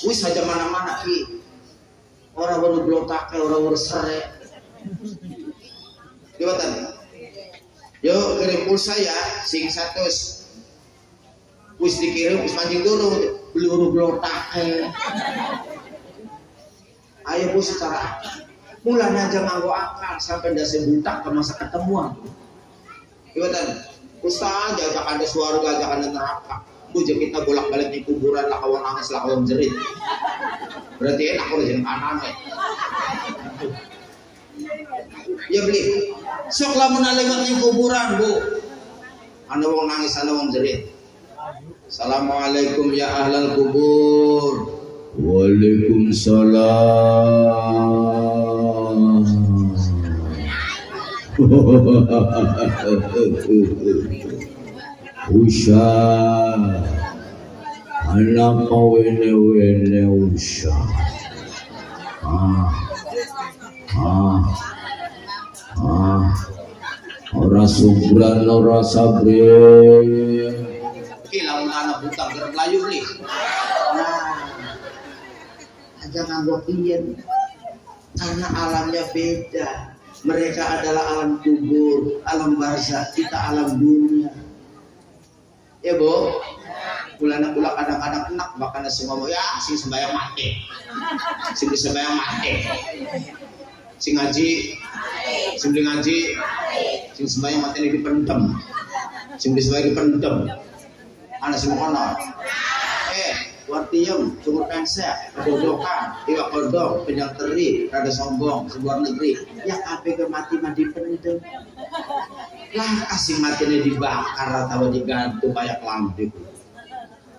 Wis saja mana-mana ki. Orang baru blotak, orang baru sere. Gimana? Yo kirim pulsa ya, sing satu. Wis dikirim, wis mancing dulu, beluru blotak ayo bu secara mulanya aja nganggo akal sampai dasi butak ke masa ketemuan gimana Ustaz ajak ada suara ajak ada neraka. Bujang kita bolak balik di kuburan lah kawan nangis kawan jerit. Berarti enak kalau jadi anak ya beli. Sok lah menalewat di kuburan bu. Anda mau nangis anda mau jerit Assalamualaikum ya ahlal kubur Waalaikumsalam. Usha anak wene wene usha. Ah, ah, ah. Ora subran ora sabre. Kilau anak buta gerak layu nih. Jangan bohongin karena alamnya beda. Mereka adalah alam kubur alam barzah kita alam dunia. Ya bu bulan pula kadang-kadang enak bahkan si ngomong ya sing sembahyang mati sing sembahyang mati sing ngaji sing ngaji sing sembahyang mati ini dipendem. Sing sembahyang dipendem anak semua kono eh Wartiyum, sumur pensek, kedodokan, iwak kodok, penyang teri, rada sombong, sebuah negeri. Ya ape ke mati mati pendem. Lah kasih mati ini dibakar atau digantung banyak lampu.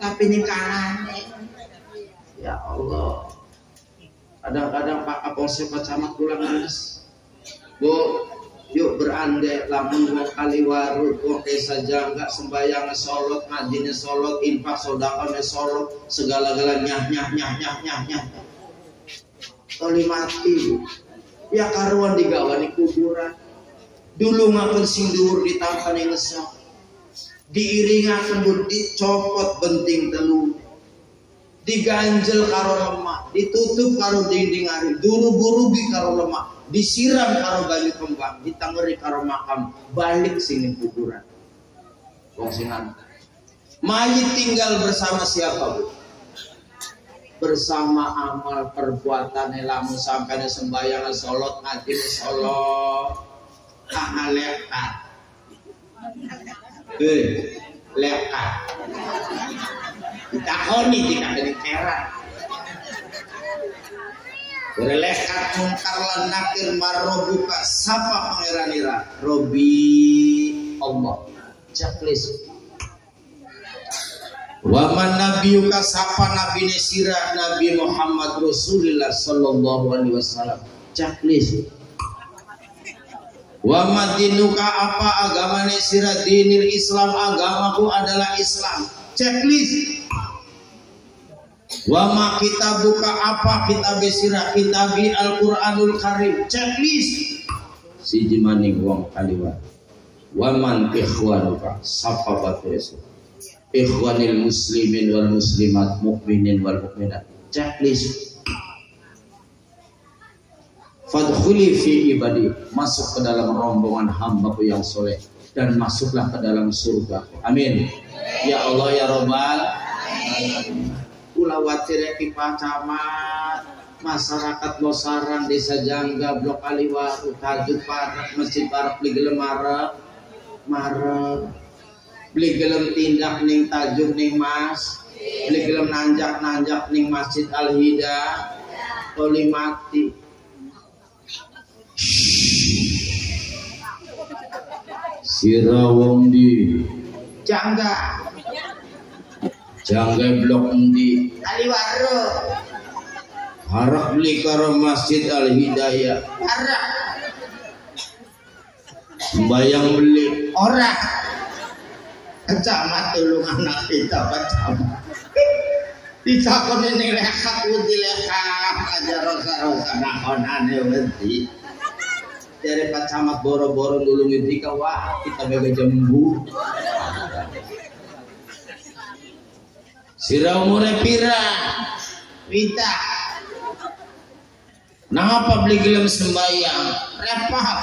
Tapi ini kanan. Ya Allah. Kadang-kadang Pak Kapolsek Pak Camat pulang nangis. Bu, yuk berandai lamun wong kaliwaru wong saja enggak sembahyang solot ngajinya solot infak sodakohnya solot segala galanya nyah nyah nyah nyah nyah nyah. Toli mati. Ya karuan digawa di kuburan. Dulu ngapun sing dhuwur ditampan yang ngesok diiringakan dicopot benting telu. Diganjel karo lemah ditutup karo dinding ari duru-buru karo lemah disiram karo banyu kembang ditangeri karo makam balik sini kuburan. Wong sinan mayit tinggal bersama siapa bu? Bersama amal perbuatan lamun sampai sembahyang solot hati solot ah lekat eh lekat. Ditakoni tidak dari kerak Berlekat mungkar lan nakir marobuka sapa pangeranira Robi Allah. Checklist. Waman Nabi yuka sapa nabi nesira Nabi Muhammad Rasulullah sallallahu alaihi wasallam. checklist Wa madinuka apa agama sira dinil Islam agamaku adalah Islam. Checklist. Wa ma kitabuka apa kitab sira kitabi Al-Qur'anul Karim. Checklist. Si jimaning wong kaliwat. Wa man ikhwanuka sapa batu Ikhwanil muslimin wal muslimat mukminin wal mukminat. Checklist Fadkhuli fi ibadi masuk ke dalam rombongan hambaku yang soleh dan masuklah ke dalam surga. Amin. Ya Allah ya Robbal. Kula watir ki pacamat masyarakat Losaran Desa Jangga Blok Aliwaru Tajuk Parak Masjid Parak beli gelem marek marek. Beli gelem tindak ning tajuk ning Mas. Beli gelem nanjak nanjak ning Masjid Al Hida Oli mati. Sirawong di Jangga Jangga blok endi? Aliwaro Harap beli karo Masjid Al Hidayah. Harap Bayang beli. Orang Kecamat tulung anak kita kecamat Ditakon ini lekat uti lekat aja rosa-rosa nakonane wedi dari Pak Camat boro-boro nulungin tika wah kita bega jembu sira umure pira? Wita Napa beli gelem sembayang repot.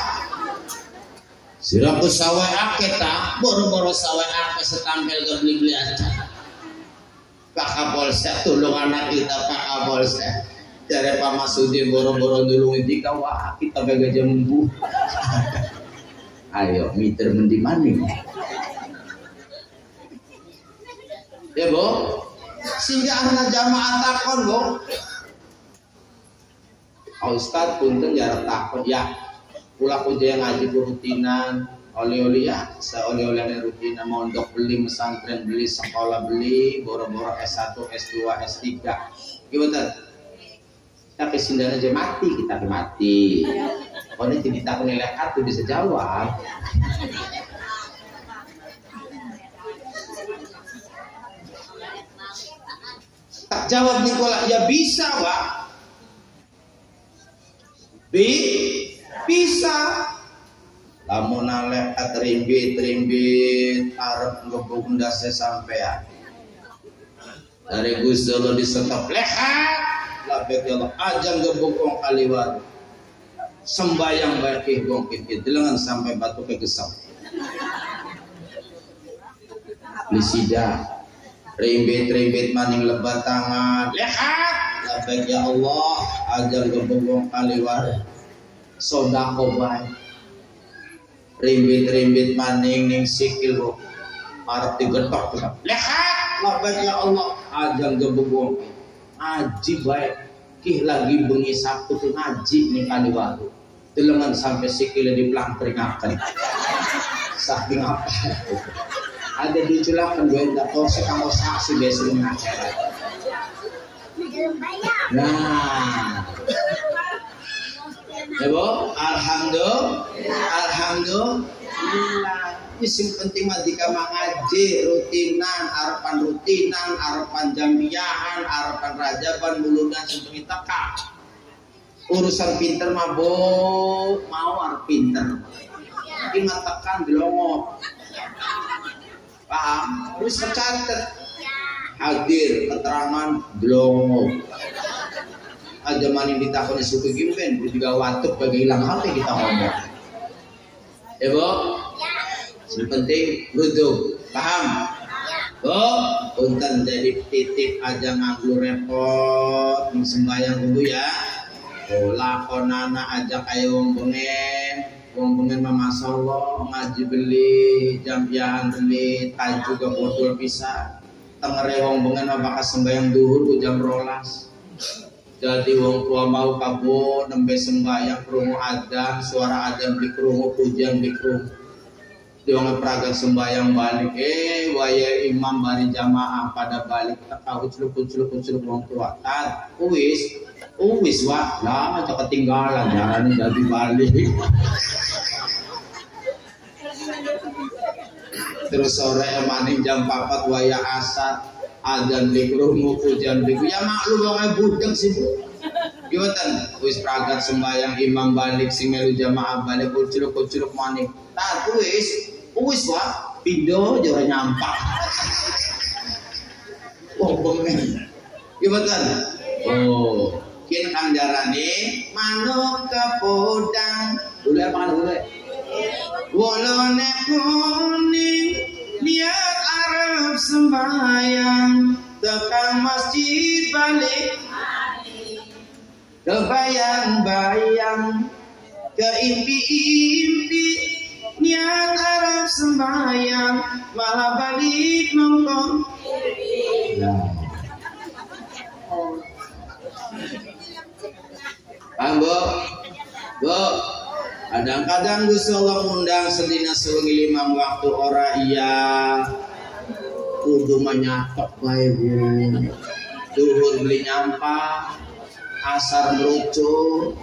Siraku sawe ake ta? Boro-boro sawe ake setampil ke beli beli aja. Pak Kapolsek tolong anak kita Pak Kapolsek. Dari Pak Masudin boro-boro dulu ini wah kita bega jembu. Ayo meter mendi maning ya bo sehingga anak jamaah takon bo oh, Ustaz punten jarak takon. Ya pula pun yang ngaji rutinan. Oli-oli ya saya oli-oli rutinan mondok beli pesantren beli sekolah beli boro-boro S1 S2 S3 gimana tapi sindana aja mati kita mati. Oh ini jadi tak nilai kartu bisa jawab tak jawab Nikola ya bisa pak. Bi bisa. Lamun lekat rimbit rimbit arep ngebuk ndase sampean. Dari Gus Dolo disetop lehat labek ya Allah ajang gebokong kaliwat. Sembayang baik gong kiki delengan sampai batu ke gesam lisida rimbit-rimbit maning lebat tangan. Lihat labek ya Allah ajang gebokong kaliwat sodako baik. Rimbit-rimbit maning ning sikil bu arep digetok lihat labek ya Allah ajang gebokong ngaji baik. Kih lagi bengi Sabtu tuh ngaji nih kali waktu telengan sampai sikile di pelang peringatkan saking apa ada tidak tahu sih kamu saksi besok ngajar. Nah. Bu alhamdulillah alhamdulillah. Sing penting mah jika mengaji rutinan harapan rutinan harapan jamiahan harapan rajaban bulunan seperti teka. Urusan pinter mah bo mau harus pinter. Tapi tekan gelongok paham? Terus kecatet hadir keterangan gelongok aja maning ditakoni suku gimpen juga watuk bagi hilang hati kita ngomong. Ya bu yang penting wudhu. Paham? Oh, punten jadi titip aja nganggu repot. Sembahyang dulu ya. Oh, lakonana aja kayak wong bengen. Wong bengen mah Allah ngaji beli, jampian beli, taj juga botol bisa. Tengere wong bengen mah bakal sembahyang dulu jam rolas. Jadi wong tua mau kabur nembe sembahyang krungu adzan, suara adzan beli krungu, pujian beli krungu Jangan peraga sembahyang balik eh waya imam bari jamaah pada balik tak tahu celuk celuk celuk wong tua tad wis Oh wis wak, lah aja ketinggalan jalan dari balik. Terus sore maning jam 4 waya asar adan dikrungu hujan diku ya maklum wong budeng sih Bu. Gimana wis pragat sembahyang imam balik sing melu jamaah balik kucuruk kucuruk maning. Tak wis wis wak pindo jora nyampak. Wong bengen. Gimana? Oh, kin kang jarane manuk kepodang boleh apa boleh? Wolone kuning lihat Arab sembahyang. Tekan masjid balik. Kebayang-bayang keimpi-impi. Niat Arab sembahyang malah balik nongkrong. Nah. Paham bu? Bu, kadang-kadang Gusti Allah undang sedina sewengi lima waktu ora iya kudu menyatok bae bu. Duhur beli nyampah, asar merucu,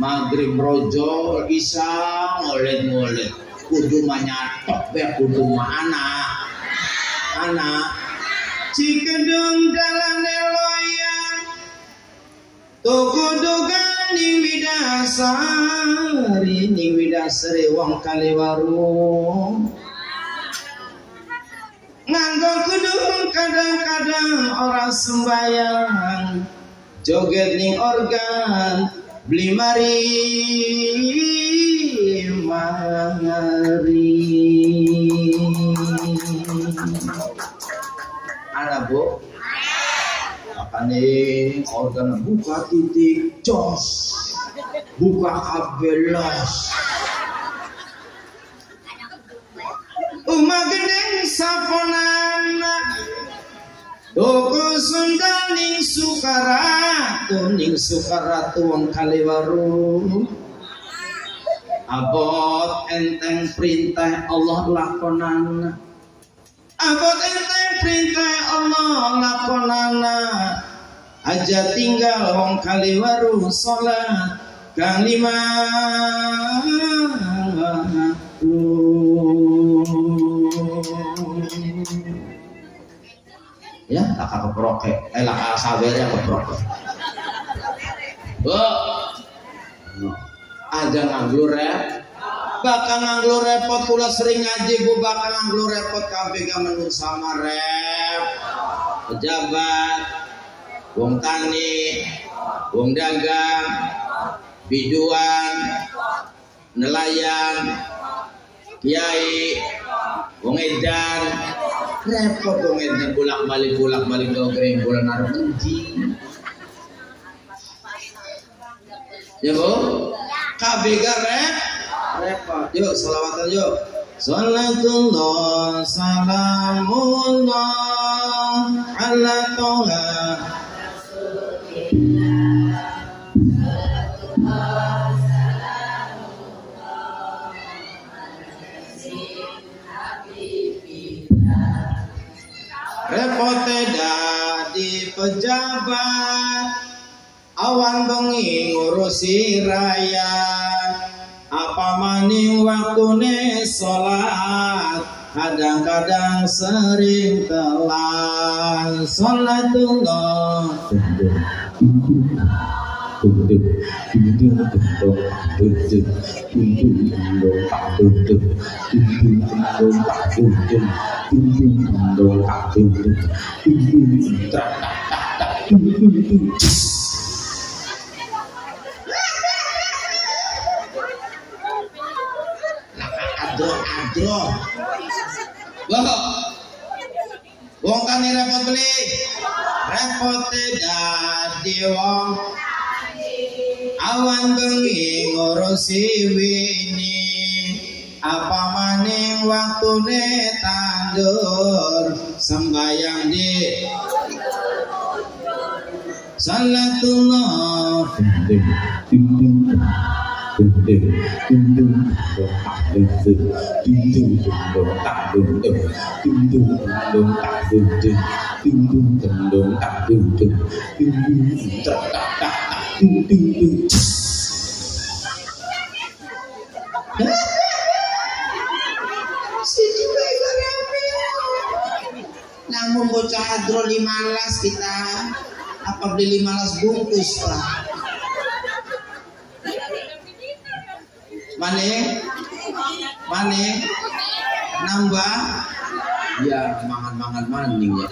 maghrib rojo, isya ngolet-ngolet. Kudu menyatok bae kudu mana? Anak. Cikedung dalam eloyan Tuku ning widasari Ning widasari wong kaliwaru. Nganggo kudung kadang-kadang orang sembayang Joget ning organ Beli mari Mari bu makanya organ buka titik jos. Buka kabelos Uma gedeng saponana Toko sundal ning sukaratu ning sukaratu wong kaliwaru. Abot enteng perintah Allah lakonana Abot enteng perintah Allah lakonana Aja tinggal wong kaliwaru sholat. Kalima. Ya, tak keproke. Eh, lah sabar ya keproke. Bu, aja nganggur ya bakal nganggur repot kula sering ngaji bu. Bakal nganggur repot KPK menurut sama rep. Pejabat wong tani wong dagang biduan nelayan kiai wong edan. Repot wong edan bolak balik bolak balik dongeng bulan arep ya bu KBK rep repot. Yuk salawatan yuk. Salatullah salamullah ala toha Repote di pejabat Awan bengi ngurusi rakyat. Apa maning waktune sholat? Kadang-kadang sering telat. Sholatullah adro Wah. Wong kan repot beli. Repot dadi wong. Awan bengi ngurusi wini. Apa maning waktune tandur sembayang di Salatullah namun bocah hadro limalas kita apa beli limalas bungkus lah mana mana nambah? Ya mangan-mangan maning ya.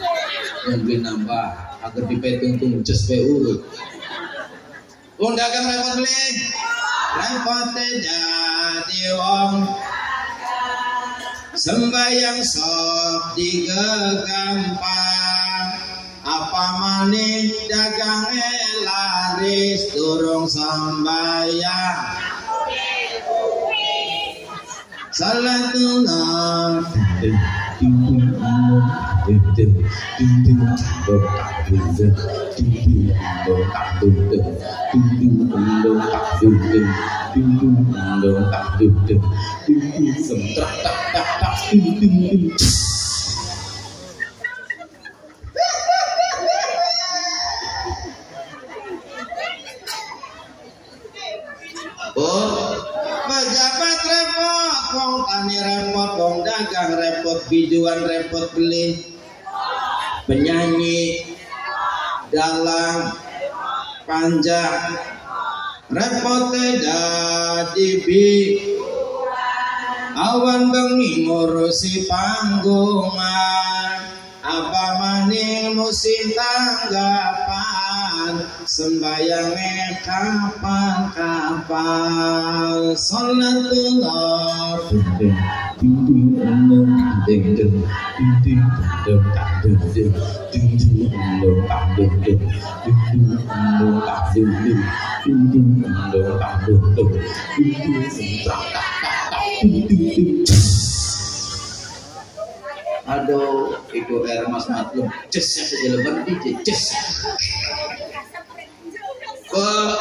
Yang gue nambah agar dipetung tung just pe urut. Wong dagang repot beli. Repot jadi wong. Sembayang sok digegampang. Apa maning dagang laris turung sembayang Oh, repot, wong tani repot, wong dagang repot, bijuan repot beli, penyanyi, dalang, panjang, repot jadi bi, awan bengi ngurusi panggungan, apa maning musim tanggapan, ding ding ding ding Aduh, itu air mas matlum, ces saja lebar DJ, ces. Kok,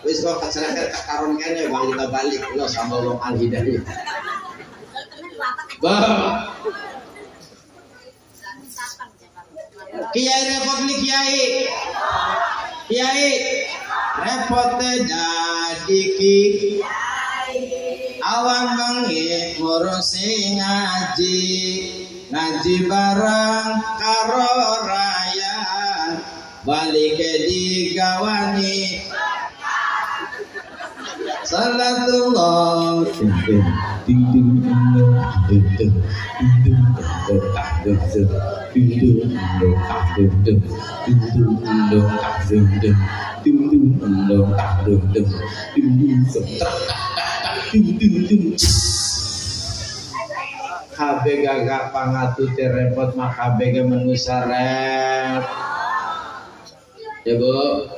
wis kok kecelakaan tak karun kene bang kita balik lo sama wong al hidayah. Bang, kiai repot nih kiai, kiai repot jadi ki. Awan bengi ngurusi ngaji Ngaji bareng karo raya Balik digawani Salatullah ding KB gagak pangatu repot mah KB ge manusia rep ya bu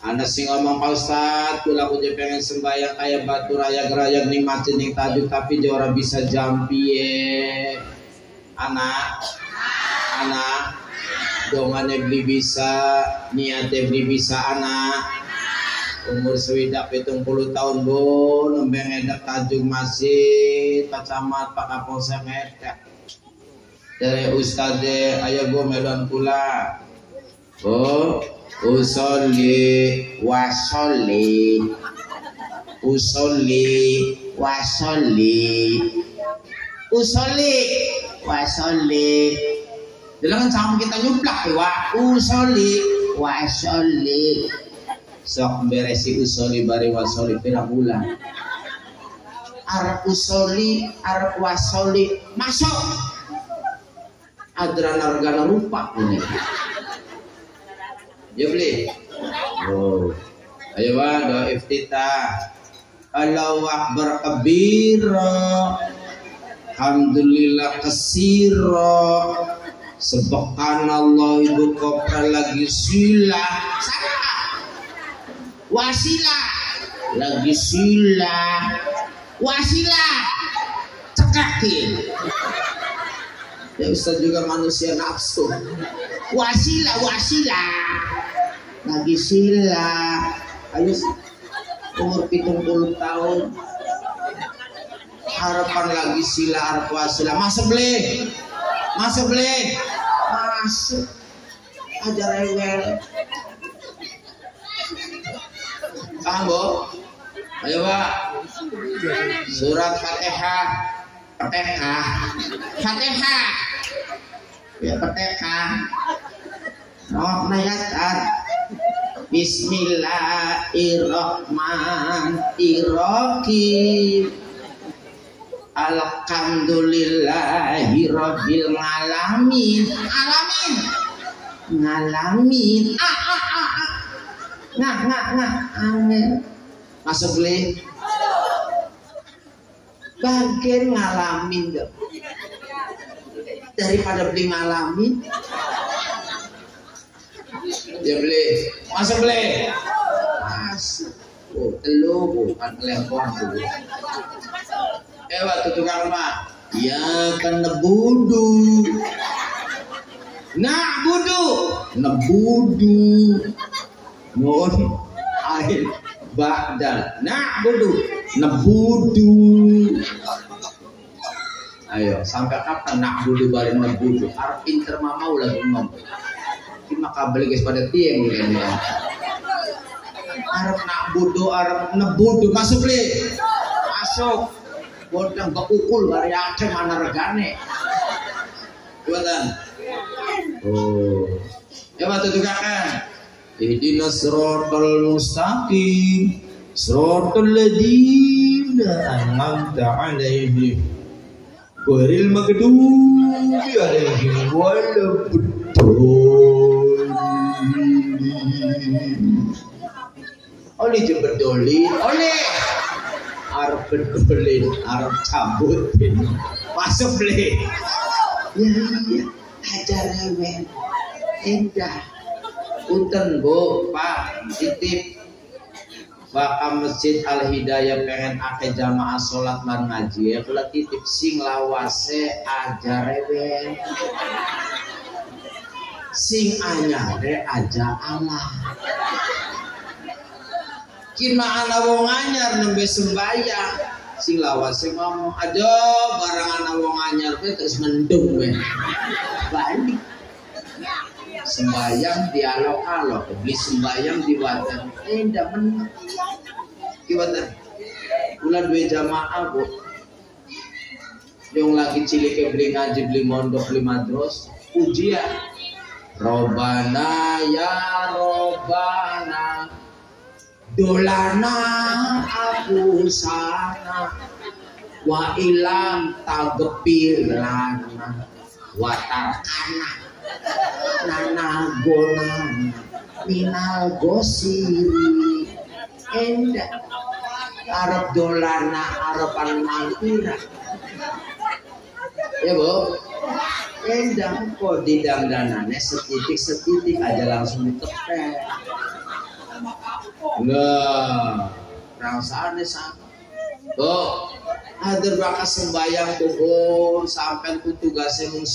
Anda sing ngomong Pak Ustad, kula ku je pengen sembahyang kayak batu rayag-rayag ning masjid ning tajuk tapi jora bisa jampi ye. Anak, anak, dongannya beli bisa, niatnya beli bisa anak. Umur sewidak pitung puluh tahun bu, nembeng edak tajuk masjid, Pak Camat, Pak Kapolsek edak. Dari Ustadz, ayo bu melon pula. Oh, usolli wasolli. Usolli wasolli. Usolli wasolli. Jangan sama kita nyuplak ya, wa usolli wasolli sok beresi usoli bari wasoli pirang bulan arep usoli arep wasoli masuk adrana organa rupa ini Ya beli. Oh. Ayo wa doa iftitah. Allahu akbar kabira. Alhamdulillah kesiro. Subhanallah ibu kopra lagi sila. Sana. Wasila. Lagi sila. Wasila. Cekakin. Ya Ustaz juga manusia nafsu. Wasila, wasila. Lagi sila. Ayo umur pitung puluh tahun. Harapan lagi sila, harap wasila. Masuk beli. Masuk beli. Masuk. Ajar rewel. Paham, Bu? Ayo, Pak. Surat Fatihah. Fatihah. Fatihah. Ya, Fatihah. Oh, mayat Bismillahirrahmanirrahim. Alhamdulillahi alamin. Alamin. Ngalamin. Ah. ah. Ngah ngah ngah. Amin. Masuk beli. Bagian ngalamin dong. Daripada beli ngalamin, dia beli. Masuk beli masuk. Oh telu bukan telepon tuh eh waktu tukang rumah. Ya kan nebudu. Nak budu. Nebudu mohon air badal nak budu nebudu ayo sampai kapan nak budu balik nebudu harus pinter mamau lagi ngomong maka beli guys pada tiang gitu ya. Arab nak bodoh, Arab nebudu masuk beli, masuk. Bodang kekukul bari ake mana regane. Buatan. Oh. Ya waktu itu kakak. Ihdina siratal mustaqim. Siratal ladzina an'amta 'alaihim. Ghairil maghdubi 'alaihim waladdallin. Oli jember doli, oli arep bedolin, arep cabutin, masuk beli. Ya iya, ajar rewen, indah. Punten bu, pak, titip. Baka Masjid Al Hidayah pengen ake jamaah sholat lan ngaji. Ya kula titip sing lawase aja rewen sing anyare aja Allah kina ana wong anyar nembe sembayang sing lawas sing ngomong aja barang ana wong anyar terus mendung we balik sembayang dialog-alog beli sembayang di wadah eh ndak menang. Di wadah bulan dua jamaah bu. Yang lagi cilik beli ngaji beli mondok beli madros. Ujian. Robana ya Robana. Dolana aku sana Wa ilam tagepir lana. Watarkana Nana gonana Minal gosiri Enda Arab dolana Araban mampira Ya bu? Endang kok di dandanannya setitik setitik aja langsung ditepek enggak perasaannya sama. Oh ada bakal sembayang tuh sampai ku tugasnya mung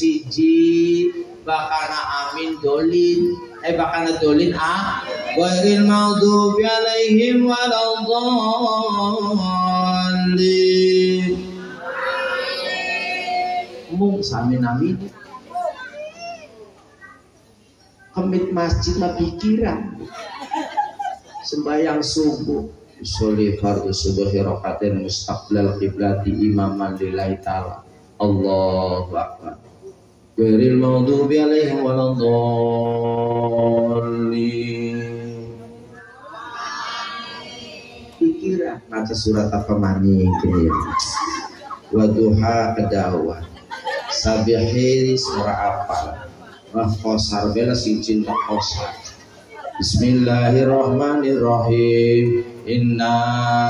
bakana amin dolin. Eh bakana dolin ah. Ghairil maghdubi alaihim waladdallin. Mung sami nami. Kemit masjid lah pikiran. Sembayang subuh. Soli fardu subuh rakatin mustaqbal kiblati imaman lillahi ta'ala. Allahu Akbar Ghairil maghdubi alaihim waladdallin. Pikiran baca surat apa mani Waduha kedawah Sabihi surah apa? Wah kosar. Bela sing cinta kosar. Bismillahirrahmanirrahim. Inna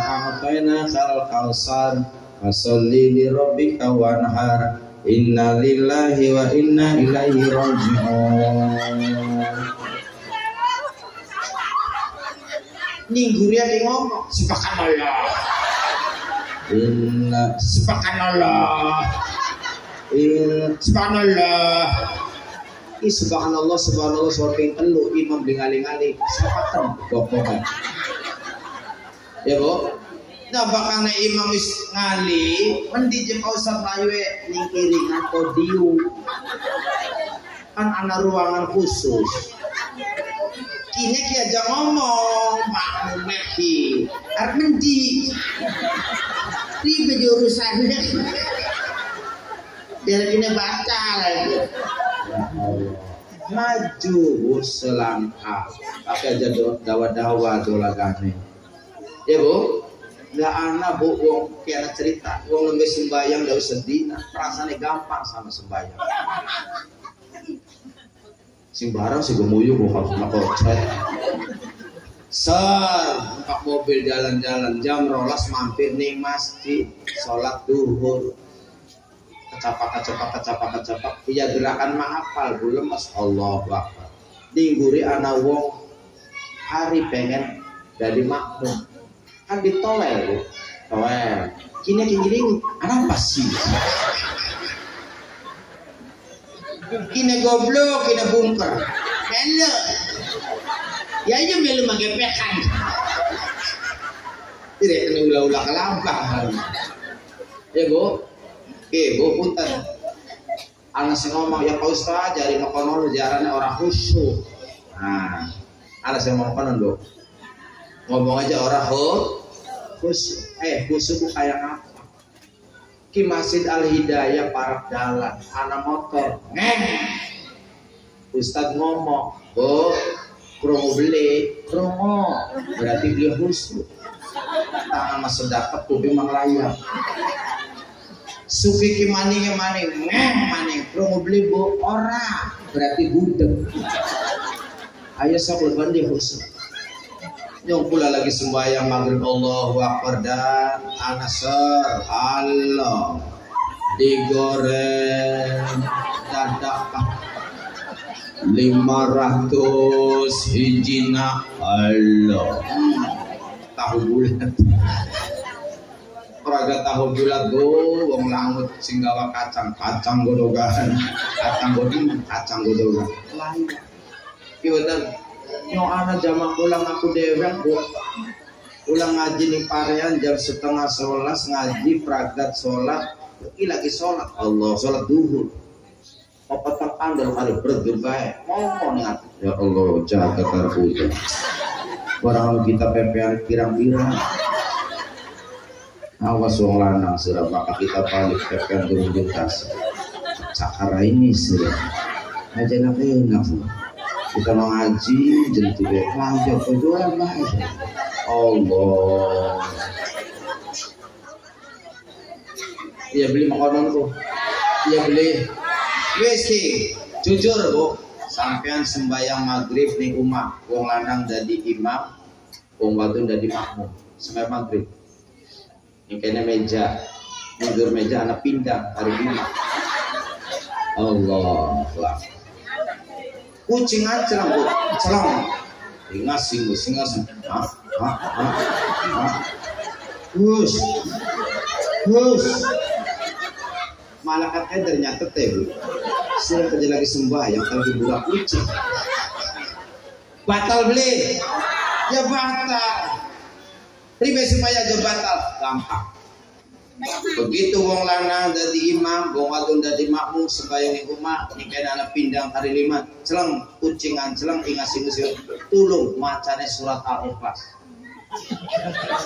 a'tayna khal kausar Fasolli li rabbika wanhar Inna lillahi wa inna ilaihi raji'un Ninggurnya ngomong Subhanallah Inna Subhanallah Inna Subhanallah Ih subhanallah subhanallah sorting telu imam lingali-ngali sepatan gopokan. Ya bu. Nah bakal imam is ngali mendi jeung Ustaz Layu ning kiringan podium. kan anak ruangan khusus. Kini kia aja ngomong makmum mehi arep mendi. Ribe jurusan biar kini baca lagi. Maju selangkah pakai aja dawa-dawa dolagane ya bu nggak anak bu wong kiana cerita wong lembe sembayang dah sedih nah, perasaannya gampang sama sembayang sing barang gemuyu bu harus nak kocet. Ser, buka mobil jalan-jalan jam rolas mampir nih masjid sholat duhur. Kecapak kecapak kecapak kecapak. Iya gerakan mahapal belum mas Allah Akbar. Dingguri anak wong hari pengen dari makmum kan ditolel tolel kini kini anak apa sih? Kini goblok kini bungker hello ya aja melu magepekan tidak kena ulah-ulah kelampang ya bu. Oke, bu punten. Anak sing ngomong ya pak ustaz jari makonon jarannya orang khusyuk. Nah anak sing ngomong konon bu ngomong aja orang khusyuk. Eh khusyuk kayak apa? Ki Masjid Al Hidayah para jalan anak motor. Ngeng Ustad ngomong oh kromo beli kromo berarti dia khusyuk. Tangan masuk dapat kuping manglayang suki ki maning maning ngeng maning kromo beli bu. Ora berarti budek. Ayo sok leban dia khusyuk yang pula lagi sembahyang maghrib Allahu Akbar dan anasar Allah. Digoreng dadakan lima ratus hijina Allah. Tahu bulat. Praga tahu bulat go wong langut singgawa kacang. Kacang godogan kacang goding kacang godogan lain iya Yung anak jamak ulang aku dewek bu. Ulang ngaji nih parean jam setengah sebelas ngaji pragat sholat. Ini lagi sholat. Allah sholat duhur. Apa tak andal kali baik ngomong nih ya Allah jaga karbuja barang kita pepean pirang-pirang. Awas wong lanang sirah maka kita balik pepean turun juntas cakara ini sirah aja nak enak mau ngaji jadi tidak apa jualan baik Allah. Iya beli makanan tuh iya beli. Wski jujur bu. Sampean sembahyang maghrib nih umat wong lanang jadi imam wong wadon jadi makmum. Sembahyang maghrib. Ini kayaknya meja. Mundur meja anak pindah hari Allah Allah kucing aja bu. Celang ingasing ingasing hah? Hah? Hah? Hah? Hus hus malaikat ternyata teh bu. Sering kerja lagi sembah yang kalau dibuka kucing. Batal beli. Ya batal. Ribe supaya aja batal. Gampang begitu wong lanang dadi imam wong wadon dadi makmum sembahyang ing omah nikah anak pindang hari lima celeng kucingan celeng ingas ingus tulung macane surat al-ikhlas.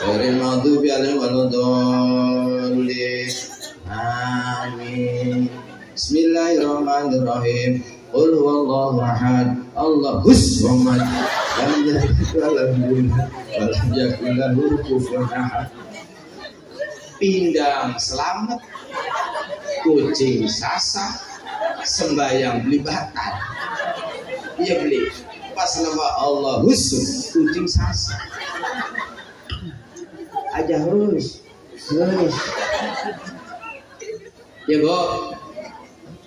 Dari madu biarin waludolli Amin. Bismillahirrahmanirrahim. Qul huwallahu ahad. Allahus samad. Lam yakul lahu kufuwan ahad pindang selamat kucing sasa sembayang beli batal. Iya beli. Pas nama Allah husuk kucing sasa aja harus harus ya bo.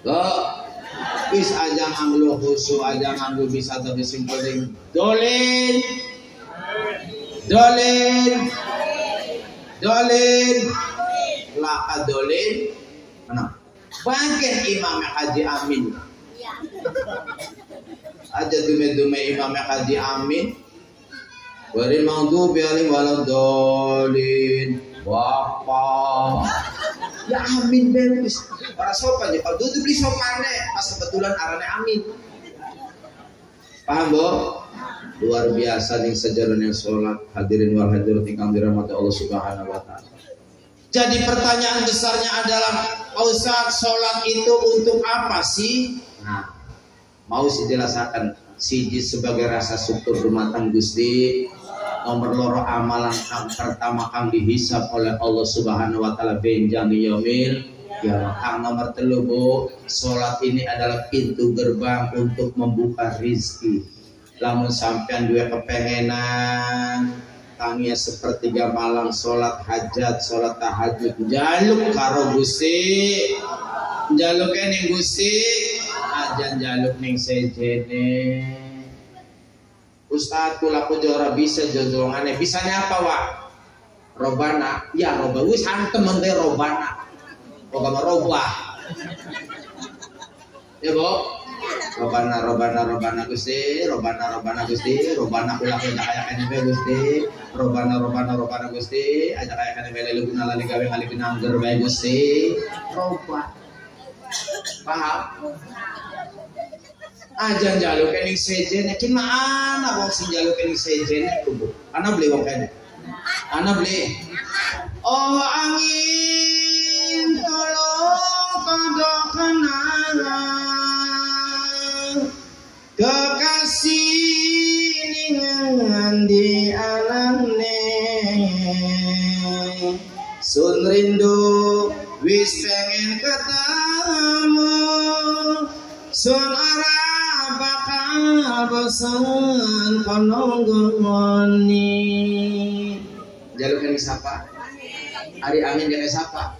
Bo. Wis aja nganglu khusu aja nganglu bisa tapi simpelin dolin. Dolin dolin laka dolin mana bangken imam haji amin aja dume dume imam haji amin Wari maghdubi alaihim waladdallin. Wapa. Ya amin bagus. Para sopan ya, kalau duduk beli sopan pas kebetulan arane amin. Paham, Bu? Luar biasa nih sejarah yang sholat. Hadirin wal hadirat tingkang dirahmati Allah Subhanahu wa taala. Jadi pertanyaan besarnya adalah, Ustaz, sholat itu untuk apa sih? Nah, mau sih jelaskan. Siji sebagai rasa syukur dumateng Gusti nomor loro amalan kang pertama kang dihisap oleh Allah Subhanahu wa taala benjang yaumil ya kang nomor telu sholat ini adalah pintu gerbang untuk membuka rizki lamun sampean dua kepengenan tangnya sepertiga malam sholat hajat sholat tahajud jaluk karo gusti. Jaluk ning gusti ajan jaluk ning sejene. Ustaz kula jora bisa jojongane bisanya apa wa robana. Ya roba. Wis hantem ente robana. Pokoknya robah. Ya bu Robana robana robana Gusti, robana robana Gusti, robana kula kaya kaya kene be Gusti, robana robana robana Gusti, aja kaya kene be lelu guna lali gawe kali pinangger bae Gusti. Roba. Paham? Aja njaluk kening sejen, kin mana wong sing njaluk kening sejen kubu. Ana beli wong kene. Ana beli. Oh angin tolong kodok kenangan sun rindu wis pengen ketemu. Sun ora bakal bosan kono ngoni jaluk ini siapa hari amin jadi siapa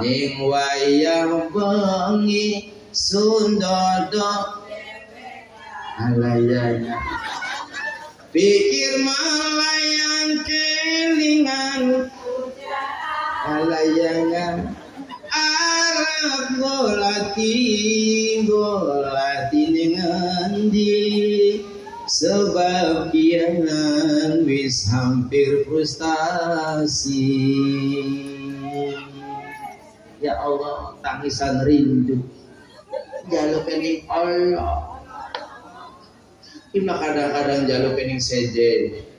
ning wayang bengi sundodo alayanya. Pikir melayang kelingan alayanya Arab golati golati dengan di sebab kianan wis hampir frustasi. Ya Allah tangisan rindu. Jaluk ini Allah. Ima kadang-kadang jaluk pening sejen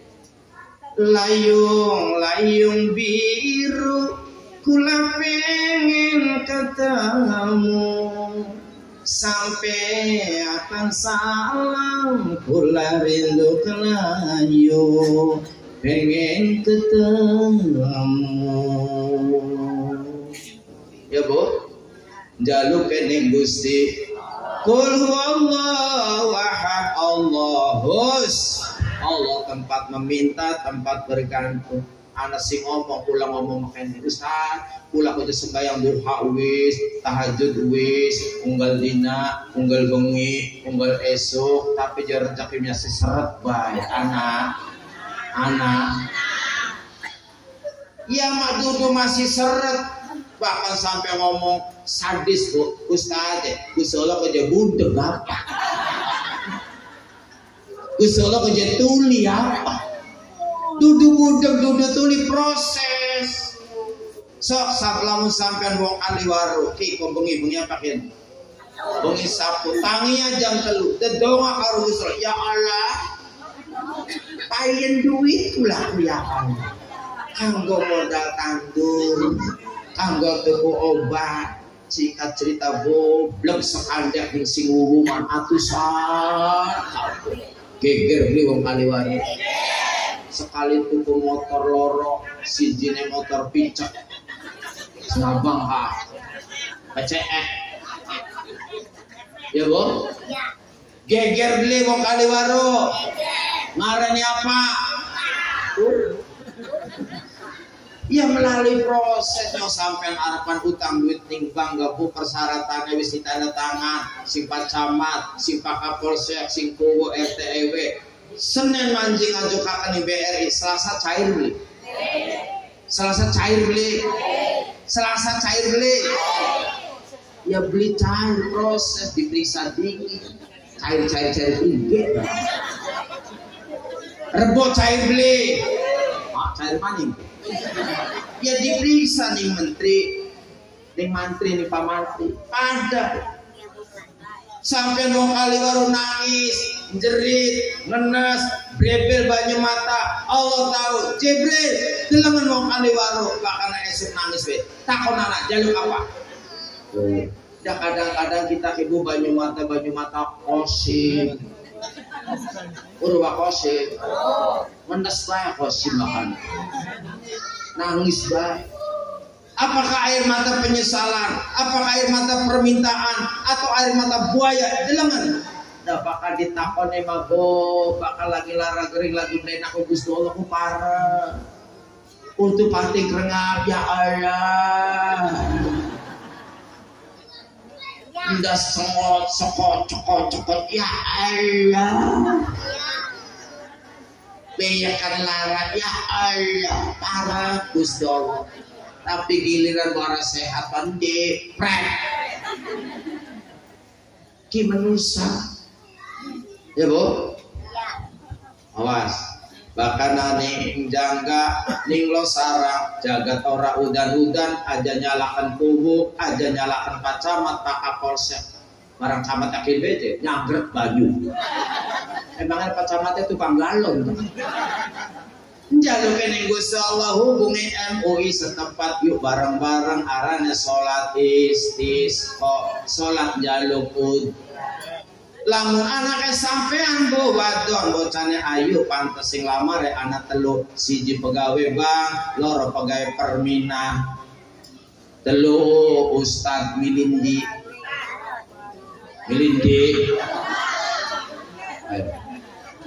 Layung, layung biru Kula pengen ketemu. Sampai akan salam Kula rindu kelayu Pengen ketemu. Ya bu? Jaluk pening gusti. Kul huwallahu ahad Allahus Allah tempat meminta, tempat bergantung. Anak sing ngomong, pulang ngomong makan Ustaz, pulang aja sembahyang duha wis, tahajud wis, unggal dina, unggal bengi, unggal esok, tapi rezeki si seret baik anak, anak. Ya mak dudu masih seret, bahkan sampai ngomong sadis bu ustadz gusola kerja budek apa gusola kerja tuli apa duduk budek duduk tuli proses. Sok sak lamun sampean wong aliwaru ki kok bengi bengi apa kin bengi sapu tanginya jam telu. Dedonga karo gusola ya Allah payen duit ulah ya Allah. Kanggo modal tandur kanggo tuku obat singkat cerita goblok sekandek ning sing hubungan atusan geger beli wong kaliwari sekali tuku motor loro sijine motor picek. Ngabang ha. PCE ya bu? Geger beli wong kaliwaro ngarani apa Ya melalui proses mau sampai harapan utang duit ning bank bu persyaratannya wis tanda tangan sing camat, sing pak kapolsek, sing kuwo RT RW. Senin manjing ngajukakan di BRI, Selasa cair beli. Selasa cair beli. Selasa cair beli. Ya beli cair proses diperiksa dingin. Cair cair cair tinggi. Rebo cair beli. Cair maning ya diperiksa nih menteri. Ning mantri nih pak mantri pada sampai dua kali baru nangis jerit ngenes brebel banyak mata. Allah tahu. Jibril telengan mau kali baru bahkan esok nangis be. Takon anak jalur apa ya kadang-kadang kita ibu banyak mata banyak mata kosim urwa kosim mendes lah kosim makan nangis baik Apakah air mata penyesalan? Apakah air mata permintaan? Atau air mata buaya? Jelangan. Dah bakal ditakon mago, bakal lagi lara gering lagi aku Gusti Allah ku parah. Untuk pati kerengap ya Allah. Indah semot, sokot, cokot, cokot ya Allah. Beyakan lara ya Allah, parah Gusti Allah tapi giliran waras sehat di prek. Ki menusa. Ya bu? Awas bahkan ning jangga ning lo sarang jaga tora udan-udan aja nyalakan kubu aja nyalakan pacamat tak kapolsek barang camat yakin bete nyanggrek baju emangnya pacamatnya tukang galon Jalur kening Gusti Allah hubungi MUI setempat yuk bareng-bareng arane salat istisqa salat jaluk lamun anaknya sampean bo wadon bocane ayu pantes sing lamar ya anak telu siji pegawai bang loro pegawai permina telu Ustad Milindi Milindi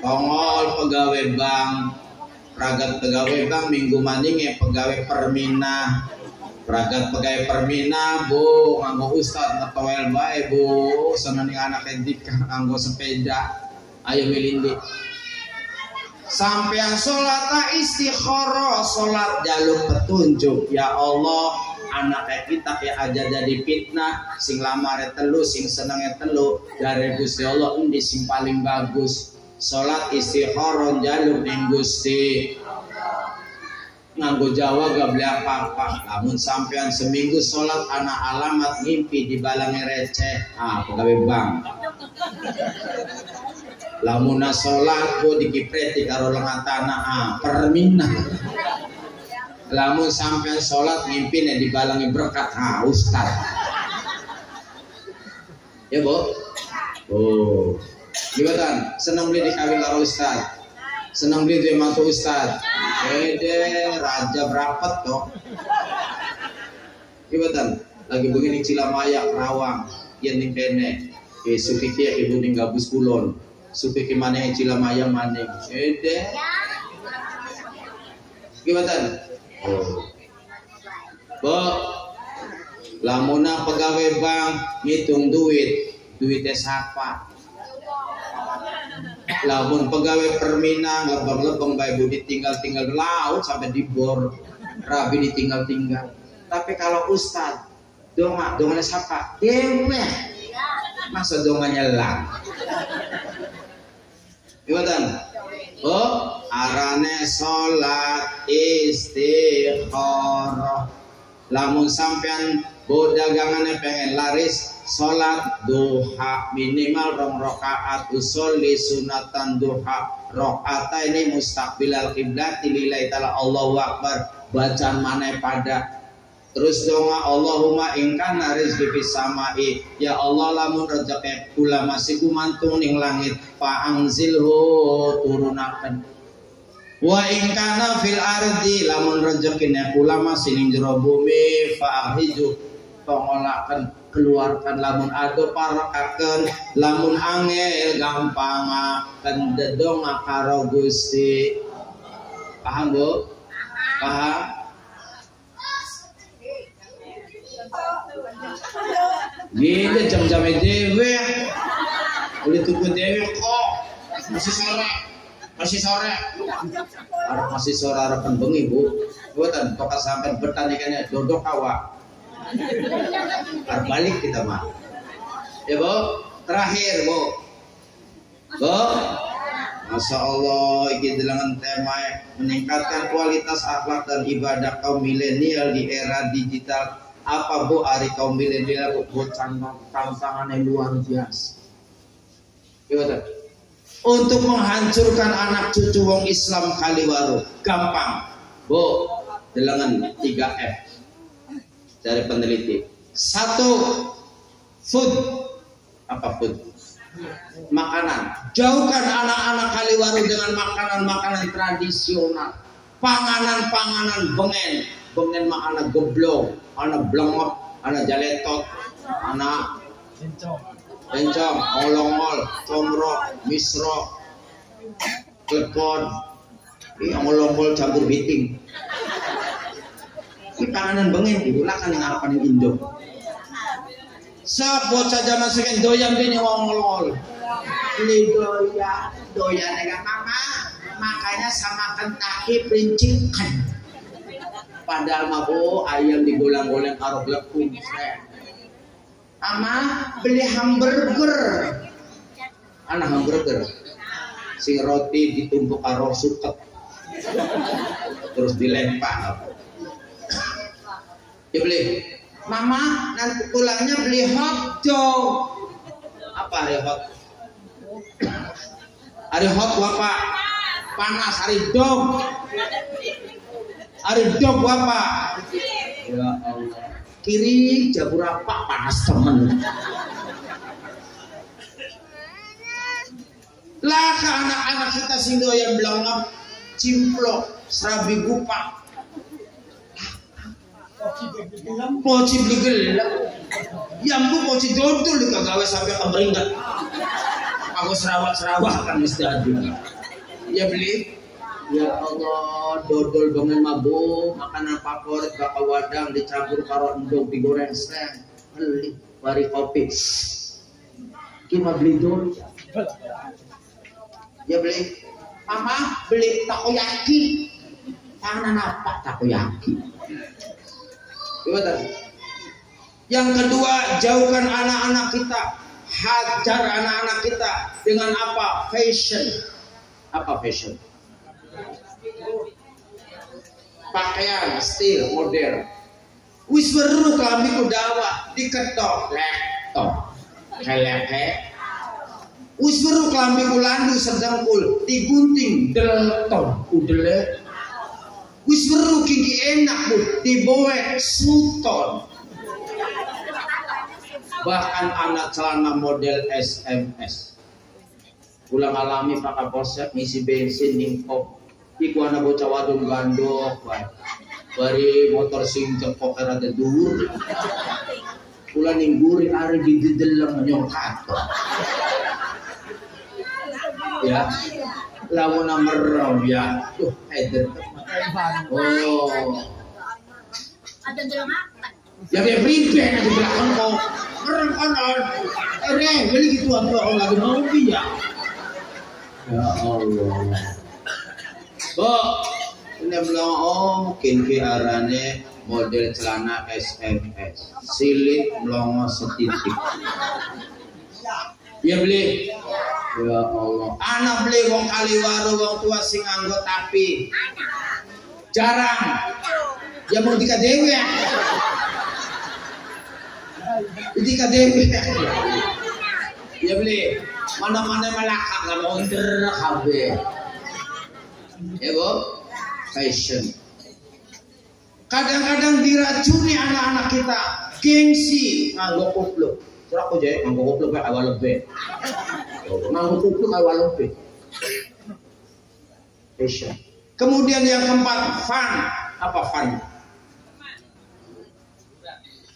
Tongol pegawai bang Pragat pegawai bang minggu maning ya pegawai permina Pragat pegawai permina bu nganggo ustad natawel bae bu. Seneng anak edik nganggo sepeda. Ayo milindi. Sampai sholat istiqoroh sholat jalur petunjuk. Ya Allah anak kita kayak aja jadi fitnah. Sing lamare telu sing senengnya telu. Dari Gusti Allah ini sing paling bagus. Salat istikharah jalur ning Gusti nganggo Jawa gak beli apa-apa. Namun sampean seminggu sholat anak alamat ngimpi di balangi receh. Ah pegawai bang? Lamun sholat ku dikipreti karo lengan tanah. Ah permina lamun sampean sholat ngimpi di balangi berkat. Ah ustad ya bu oh. Gimana? Senang beli dikawin karo Ustaz. Senang beli dia mantu Ustaz. Ede raja berapa toh? Gimana? Lagi begini Cilamaya Kerawang, yang ning kene. Eh supiki ibu ning gabus kulon. Supiki mana Cilamaya mana? Ede. Gimana? Oh. Bo, lamuna pegawai bank ngitung duit, duitnya siapa? Lamun pegawai permina lebang-lebang baik bu ditinggal-tinggal laut sampai di bor rabi ditinggal-tinggal. Tapi kalau ustad donga donganya siapa dewe masa donganya lang gimana oh arane sholat istikharah lamun sampean bu dagangannya pengen laris Salat duha minimal rong rokaat usolli sunatan duha rokaat ini mustaqbilal kiblat lillahi ta'ala Allahu Akbar. Bacaan mana pada? Terus doa Allahumma ingkan rizki fis samai. Ya Allah lamun rezeki kula masih kumantung ning langit fa angzilhu turunaken Wa ingkana fil ardi lamun rezekine kula masih ning jero bumi fa ahiju tongolaken keluarkan lamun ado parakaken lamun angel gampang akan dedong karo Gusti. Paham Bu? Paham? Gini jam-jam dewe Boleh tunggu dewe kok. Masih sore. Masih sore. Harap masih sore harapan bengi bu Buatan Toka sampai bertandingannya Dodok awak balik kita mah ya bu terakhir bu bu Masya Allah, ini dengan tema meningkatkan kualitas akhlak dan ibadah kaum milenial di era digital. Apa bu hari kaum milenial bu tantangan yang luar biasa? Gimana? Untuk menghancurkan anak cucu wong Islam Kaliwaru gampang. Bu delengan 3 F dari peneliti. Satu food. Apa food? Makanan. Jauhkan anak-anak Kaliwaru dengan makanan-makanan tradisional. Panganan-panganan bengen. Bengen mah anak geblong anak blengok anak jaletot anak bencong. olongol comro misro klepon. Ini olongol campur biting ini panganan bengen ibu lah kan harapan yang Indo. Sa bocah zaman sekian doyan bini wong olongol beli doyan doyan dengan mama. Makanya sama kentaki princikan padahal mabu ayam digolang-golang karo glepung ama beli hamburger. Anak hamburger? Si roti ditumpuk karo suket. Terus dilempar ya beli. Mama nanti pulangnya beli hot dog. Apa hari hot? Hari hot apa panas hari dog. Hari dog apa ya Allah. Kiri jabur apa? Panas temen lah anak-anak kita sing yang belangap cimplok serabi gupak poci beli gelap yang bu poci dodol di kagawe sampai keberingkat aku serawat-serawat kan mesti ada ya beli Ya Allah, dodol dengan mabu, makanan favorit bakal wadang dicampur karo endog digoreng seng. Beli, bari kopi. Kita beli dulu. Ya beli. Mama beli takoyaki. Tangan apa takoyaki? Yang kedua, jauhkan anak-anak kita. Hajar anak-anak kita dengan apa? Fashion. Apa fashion? pakaian stil modern wis weruh klambi kudawa diketok lektok keleke wis weruh klambi kulandu sedengkul digunting delton udele wis weruh kiki enak bu. Diboek suton bahkan anak celana model SMS pulang alami pak kapolsek ngisi bensin ningkop iku ana bocah wadon gandok bae bari motor sing cepok rada dhuwur. Kula ning guri are didedeleng nyongkat ya lamun merem ya? Tuh eder oh ya kayak primpek di belakang kau merem kanan eh beli gitu aku lagi mau ya ya Allah. Kok ini bilang oh kini arane model celana SMS silit melongo setitik ya beli. Ya Allah. Anak beli wong kaliwaru wong tua sing anggo tapi jarang. Ya mau dika dewi ya? Dika dewi. Ya beli. Mana-mana melakak lah mau kabeh ya bu. Fashion. Kadang-kadang diracuni anak-anak kita. Gengsi nganggo kupluk Surah aku jadi nganggo kupluk kayak awal lebih. Nganggo kupluk awal lebih. Fashion. Kemudian yang keempat fun. Apa fun?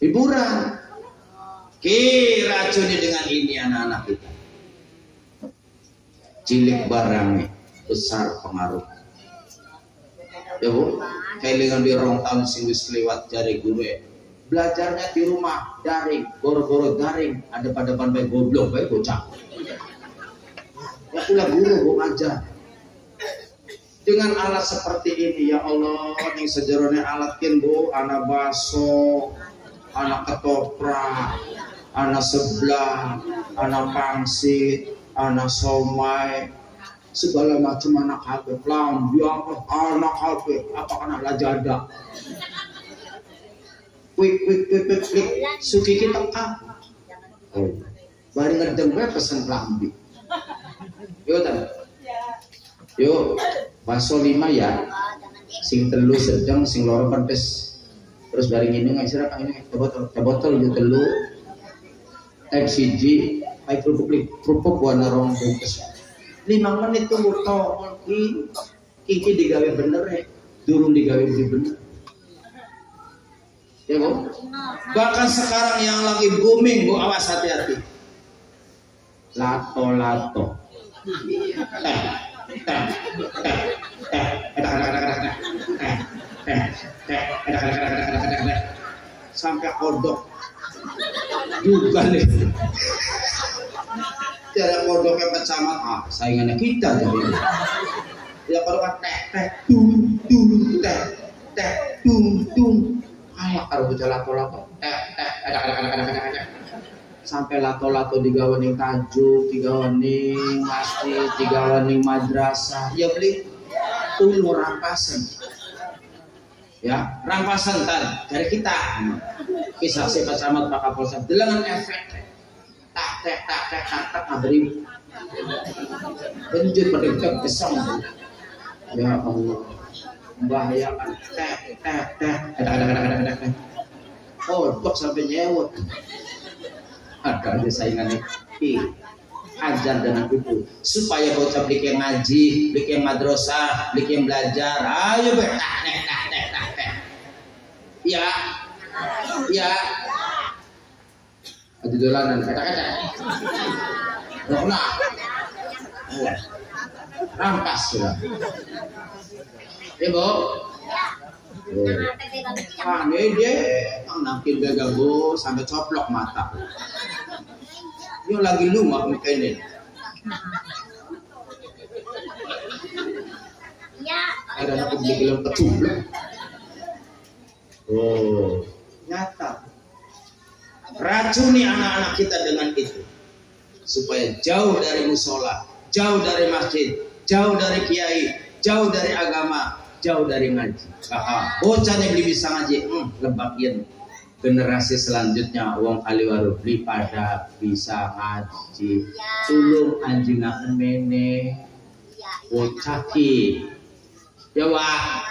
Hiburan. Racuni dengan ini anak-anak kita. Cilik barangnya besar pengaruh. Ya bu. Kelingan di rong tahun sing wis lewat jari ya belajarnya di rumah. Daring goro-goro daring ada pada depan baik goblok baik bocah. Ya guru bu ngajar. Dengan alat seperti ini ya Allah yang sejarahnya alat kin bu. Anak baso anak ketoprak anak sebelah anak pangsit anak somai segala macam anak HP pelan apa anak HP apa anak lajada Wik wik wik wik wik. Suki kita ah. Oh. Bari ngedem gue pesen lambi. Yo tan. Yo bakso lima ya. Sing telu sedang, sing loro pedes. Terus bari ngene nggak sira kang ini botol, botol yo telu. Siji, ai kerupuk kerupuk warna rong bungkus. Lima menit tunggu tol, iki digawe bener ya, durung digawe bener ya bu? Bahkan sekarang yang lagi booming bu awas hati-hati. Lato lato sampai kodok. Juga nih. Cara kodoknya pecamat ah saingannya kita jadi. Ya kalau teh teh tung tung teh teh tung tung ayak karo bocah lato-lato eh eh ada ada ada ada ada sampai lato-lato digawe ning tajuk digawe ning masjid digawe ning madrasah. Ya beli tulu rampasan. Ya rampasan tan dari kita. Kisah si camat Pak Kapolsek delengan efek. Tak tak tak tak tak tak ngaberi benjut pada kesam ya Allah membahayakan teh teh teh ada ada ada ada ada oh dok sampai nyewot? Ada aja saingannya. I ajar dengan itu. Supaya bocah bikin ngaji bikin madrasah bikin belajar. Ayo be teh teh teh teh teh ya ya ada dolanan kata kata Rokna rampas sudah Ibu. Ah, ini dia nampil ganggu sampai coplok mata. Ini lagi lumah mungkin ini. Ya. Ada anak beli kilau kecublok. Oh, nyata. Racuni anak-anak kita dengan itu supaya jauh dari musola, jauh dari masjid, jauh dari kiai, jauh dari agama, jauh dari ngaji. Aha, bocah yang beli bisa ngaji, hmm, lebakin generasi selanjutnya wong kaliwaru beli pada bisa ngaji. Tulung anjing akan mene. Bocaki ya wah.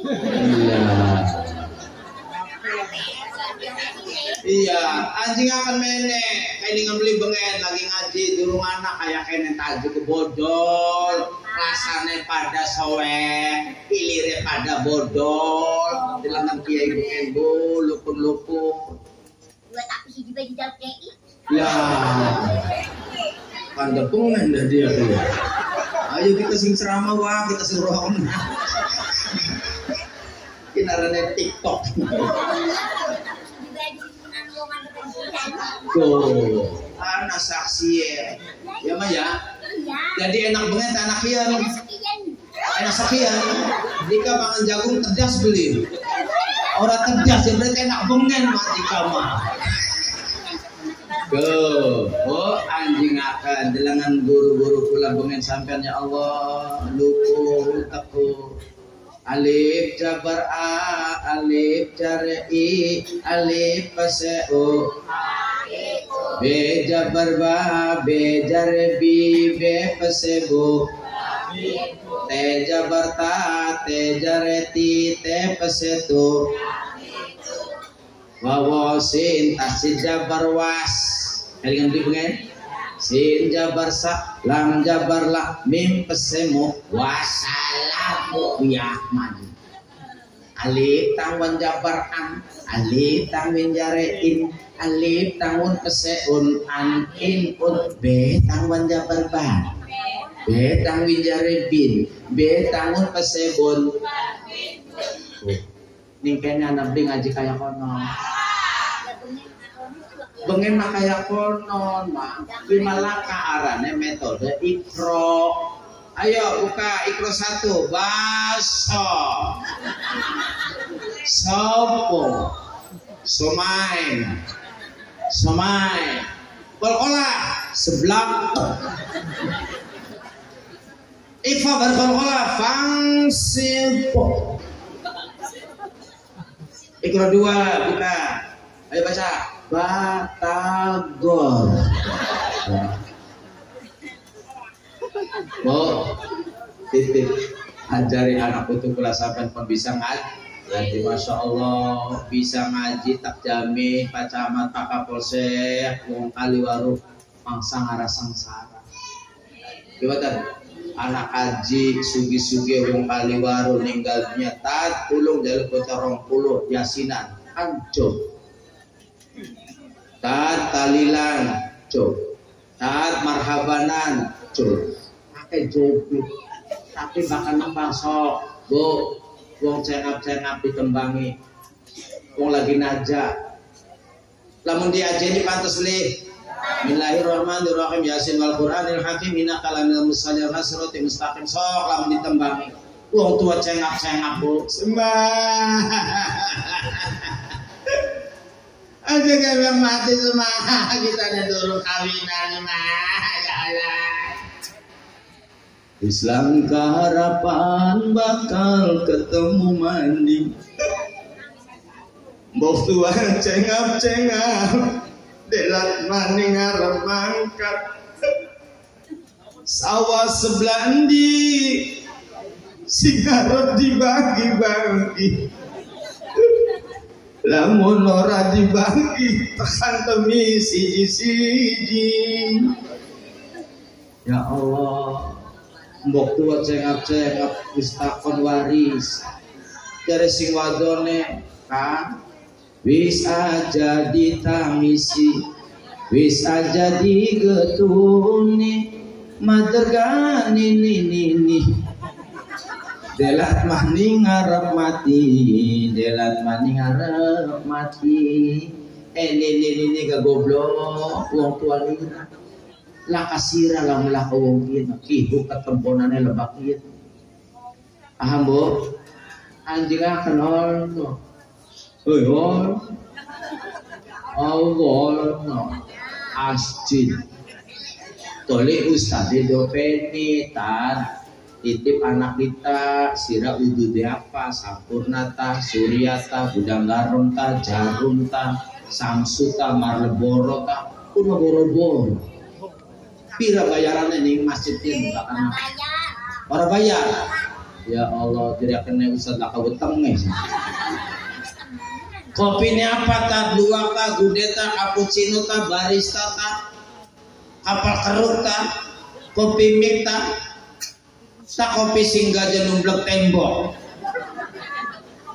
Iya. Iya anjing akan mene. Kayak dengan beli bengen lagi ngaji durung anak kayak kene tajuk ke bodol rasane pada sowe pilire pada bodol dilangan kiai bengen bu lupun lupun dua tapi si juga di dalam ya. Pada pengen dah dia tuh ayo kita sing ceramah wah kita suruh kinarane tiktok. Tuh, anak saksi ya. Ya mah ya. Jadi enak banget anak kian. Enak sekian. Jika mangan jagung terjas beli. Orang terjas ya berarti enak banget mah di kamar. Tuh, oh anjing akan delangan guru-guru pula bengen sampean ya Allah luku teku alif jabar a alif jar i alif pase be jabar ba be jar bi be pase bo te jabar ta tasid jabar was kalian beli pengen sin jabar sa lam jabar la mim pesemu wasalamu ya maju alif tangwan jabar an alif tangwin jare in alif tangwan peseun an in un be tangwan jabar ban be tangwin jare bin be tangwan pesebun ning kene nabi ngaji kaya kono. Bengen mah kaya konon mah. Bimalaka arane metode ikro ayo buka ikro satu. Baso. Sopo? Somai somai kolkola. Seblak. Ifa berkolkola fangsipo Ikro dua buka. Ayo baca. Batagor. Mau titip ajari anak putu kelas sampai pun bisa ngaji. Jadi masya Allah bisa ngaji tak jamin Pak Camat Pak Kapolsek Wong Kaliwaru mangsa ngara sangsara. Gimana? Anak haji sugi-sugi wong Kaliwaru ninggalnya tat pulung dari bocah rong puluh yasinan anjo. Tat talilan jo. Tat marhabanan jo. Jobi. Tapi bakal nembang sok. Bu, wong cengap-cengap ditembangi. Wong lagi najak. Lamun diajeni pantas lih Bismillahirrahmanirrahim. Yasin wal Qur'anil Hakim Inna kalamil musalil hasrati mustaqim. Sok lamun ditembangi. Wong tua cengap-cengap bu. Sembah. Aja yang mati semua Kita ada dulu kawinan mah Islam keharapan bakal ketemu mandi. Mbok tua cengap-cengap Delat maning arep mangkat. Sawah sebelah di Sing arep dibagi-bagi. Lamun ora dibagi tekan temi siji-siji Ya Allah Mbok tua cengap-cengap wis takon waris. Dari sing wadone kan wis aja ditamisi wis aja digetuni madergani nini nini delat maning ngarep mati delat maning ngarep mati. Eh nini nini gak goblok wong tua lira lah kasira lah mulak wong kita kihu ketemponane lebak kita paham bu anjing akan no? Oi, oi. Allah no. Asjid. Toli Ustaz do penitan titip anak kita sira udu apa sampurnata suryata budang garum ta jarum ta samsuta marleboro ta. Kuno boro-boro pira bayarannya nih masjid ini anak orang bayar ya Allah tidak kena Ustaz lah kau nih Kopinya apa ta? Dua ta, gudeta, cappuccino ta, barista ta, apa keruk ta, kopi mik ta, ta kopi singgah jenumblek tembok.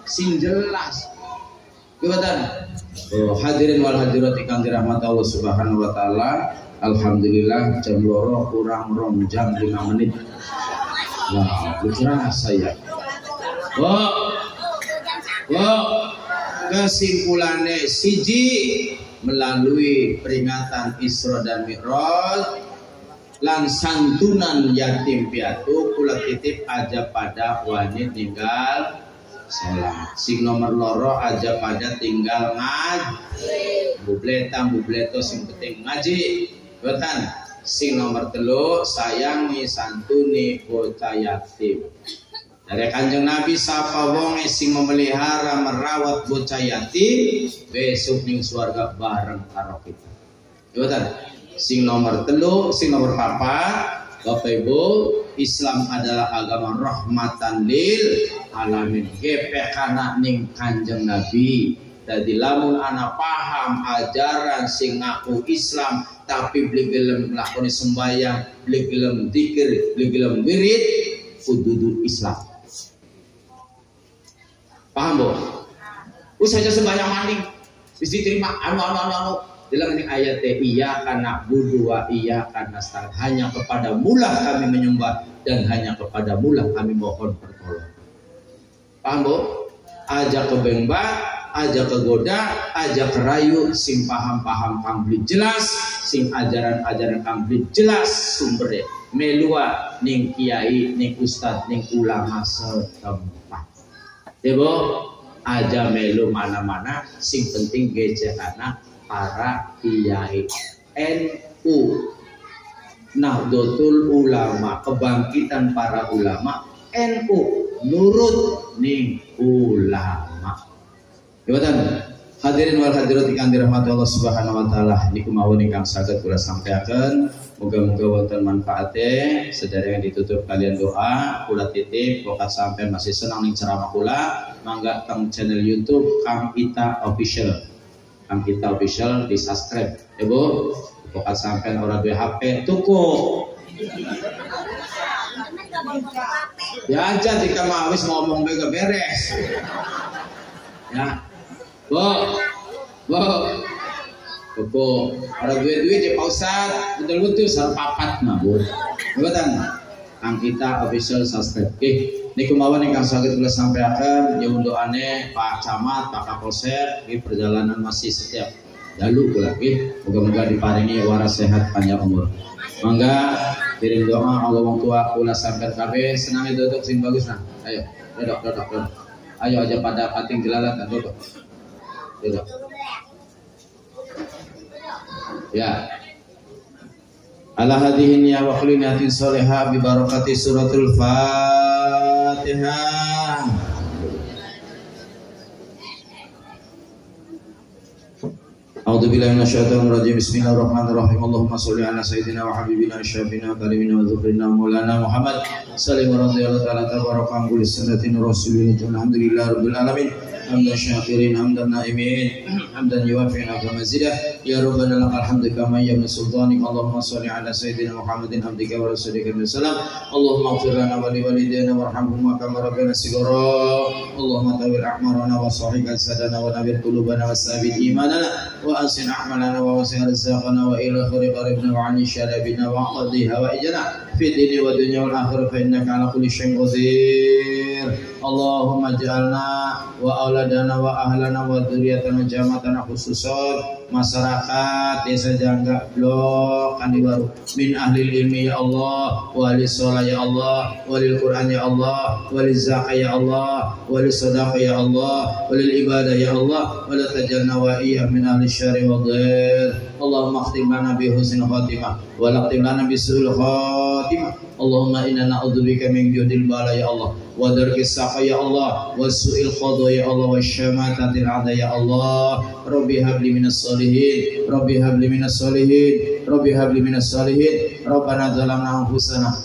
Sing jelas. Gimana? Oh, hadirin wal hadirat ikan dirahmat Allah Subhanahu wa taala. Alhamdulillah jam loro kurang rom jam lima menit. Wah, wow, saya. Wah, wah kesimpulannya siji melalui peringatan Isra dan Mi'raj lan santunan yatim piatu kula titip aja pada wanita tinggal sholat sing nomor loro aja pada tinggal ngaji bubleta bubleto sing penting ngaji betan sing nomor telu sayangi santuni bocah yatim dari kanjeng Nabi sapa wong sing memelihara merawat bocah yatim besok ning swarga bareng karo kita. Iwatan. Sing nomor telu, sing nomor papat, Bapak Ibu, Islam adalah agama rahmatan lil alamin. Gepekana ning kanjeng Nabi. Jadi lamun anak paham ajaran sing ngaku Islam tapi beli gelem melakukan sembahyang, beli gelem dikir, beli gelem wirid, kududu Islam. Paham bu? Usah saja sembahyang maning, bisa diterima anu anu anu anu. Dalam ini ayat iya karena budua iya karena star hanya kepada mula kami menyembah dan hanya kepada mula kami mohon pertolongan. Paham bu? Aja ke bengba, aja ke goda, aja ke rayu, sing paham-paham kambli jelas, sing ajaran-ajaran kambli jelas sumbernya. Melua ning kiai, ning ustad, ning ulama setempat. Ibu aja melu mana-mana sing penting geje anak para kiai. NU Nahdlatul Ulama kebangkitan para ulama NU nurut ning ulama Jabatan hadirin wal hadirat ikan dirahmati Allah Subhanahu wa taala niku mawon ingkang saged kula sampaikan. Moga-moga wonten manfaatnya. Sedaya yang ditutup kalian doa kula titip pokat sampai masih senang nih ceramah kula mangga teng channel YouTube Kang Ita Official. Kang Ita Official di subscribe. Ya Bu? Pokat sampai orang dua HP tuku. Ya aja jika mau wis ngomong beres. Ya Bu Bu Koko orang duit-duit ya Pak Ustad betul-betul sar papat mah bu. Betul Kang kita official subscribe. Oke, ini kemauan yang kang sakit boleh sampaikan jauh doane Pak Camat, Pak Kapolsek, ini perjalanan masih setiap lalu pula. Oke, moga-moga diparingi waras sehat panjang umur. Mangga kirim doa Allah wong tua kula sampai kabe senang duduk sing bagus nah. Ayo, duduk, duduk, duduk. Ayo aja pada pating jelalat duduk gitu. ya ala hadhihi niyya wa khulinatin salihah bi barakati suratul fatihah A'udzu billahi minasyaitonir rajim. Bismillahirrahmanirrahim. Allahumma shalli ala sayyidina wa habibina syafina karimina wa dhukrina maulana Muhammad sallallahu alaihi wa sallam tabaraka an kulli sunnatin rasulina alhamdulillahi rabbil alamin. الحمد لله رب العالمين حمدا شاكرين حمدا نائمين حمدا يوافي نعم مزيدا يا ربنا لك الحمد كما يمن سلطانك اللهم صل على سيدنا محمد عبدك ورسولك وسلم اللهم اغفر لنا ولوالدينا وارحمهما كما ربنا صغارا اللهم طول اعمارنا وصحح اجسادنا ونبر قلوبنا وثابت ايماننا وأحسن أعمالنا ووسع رزقنا وإلى خير قريبنا وعن شرابنا وقضي هوائجنا في الدين والدنيا والآخرة فإنك على كل شيء قدير اللهم اجعلنا وأولادنا وأهلنا وذريتنا جامعتنا خصوصا masyarakat desa Jangga Blok Kandi Baru. Min ahli ilmi ya Allah wali sholat ya Allah wali Quran ya Allah wali zakah ya Allah wali sadaqah ya Allah wali ibadah ya Allah wali tajalna wa iya min ahli syari wa dhir Allahumma akhtim lana bi husnil khatimah wa laqtim lana bi su'il khatimah. Allahumma inna na'udzubika min judil bala ya Allah wa darkis saqa ya Allah wa su'il qadha ya Allah wa syamatatil ada ya Allah. Rabbi habli minas salihin. Rabbi habli minas salihin. Rabbi habli minas salihin. Rabbana zalamna anfusana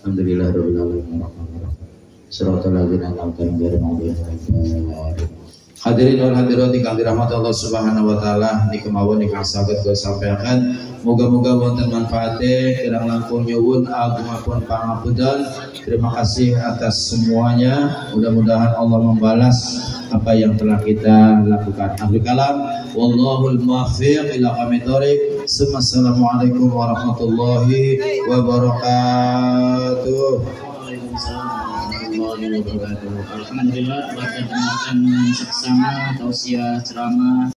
Alhamdulillah rabbil alamin Suratul ladzina an'amta alaihim Hadirin wal hadirat ingkang dirahmati Allah Subhanahu wa taala niki mawon ingkang saged kula sampaikan. Moga-moga wonten manfaate kirang langkung nyuwun agungipun pangapunten terima kasih atas semuanya. Mudah-mudahan Allah membalas apa yang telah kita lakukan. Akhir kalam. Wallahul muwaffiq ila aqwamit Assalamualaikum warahmatullahi wabarakatuh warahmatullahi wabarakatuh. Alhamdulillah telah mendengarkan seksama tausiah ceramah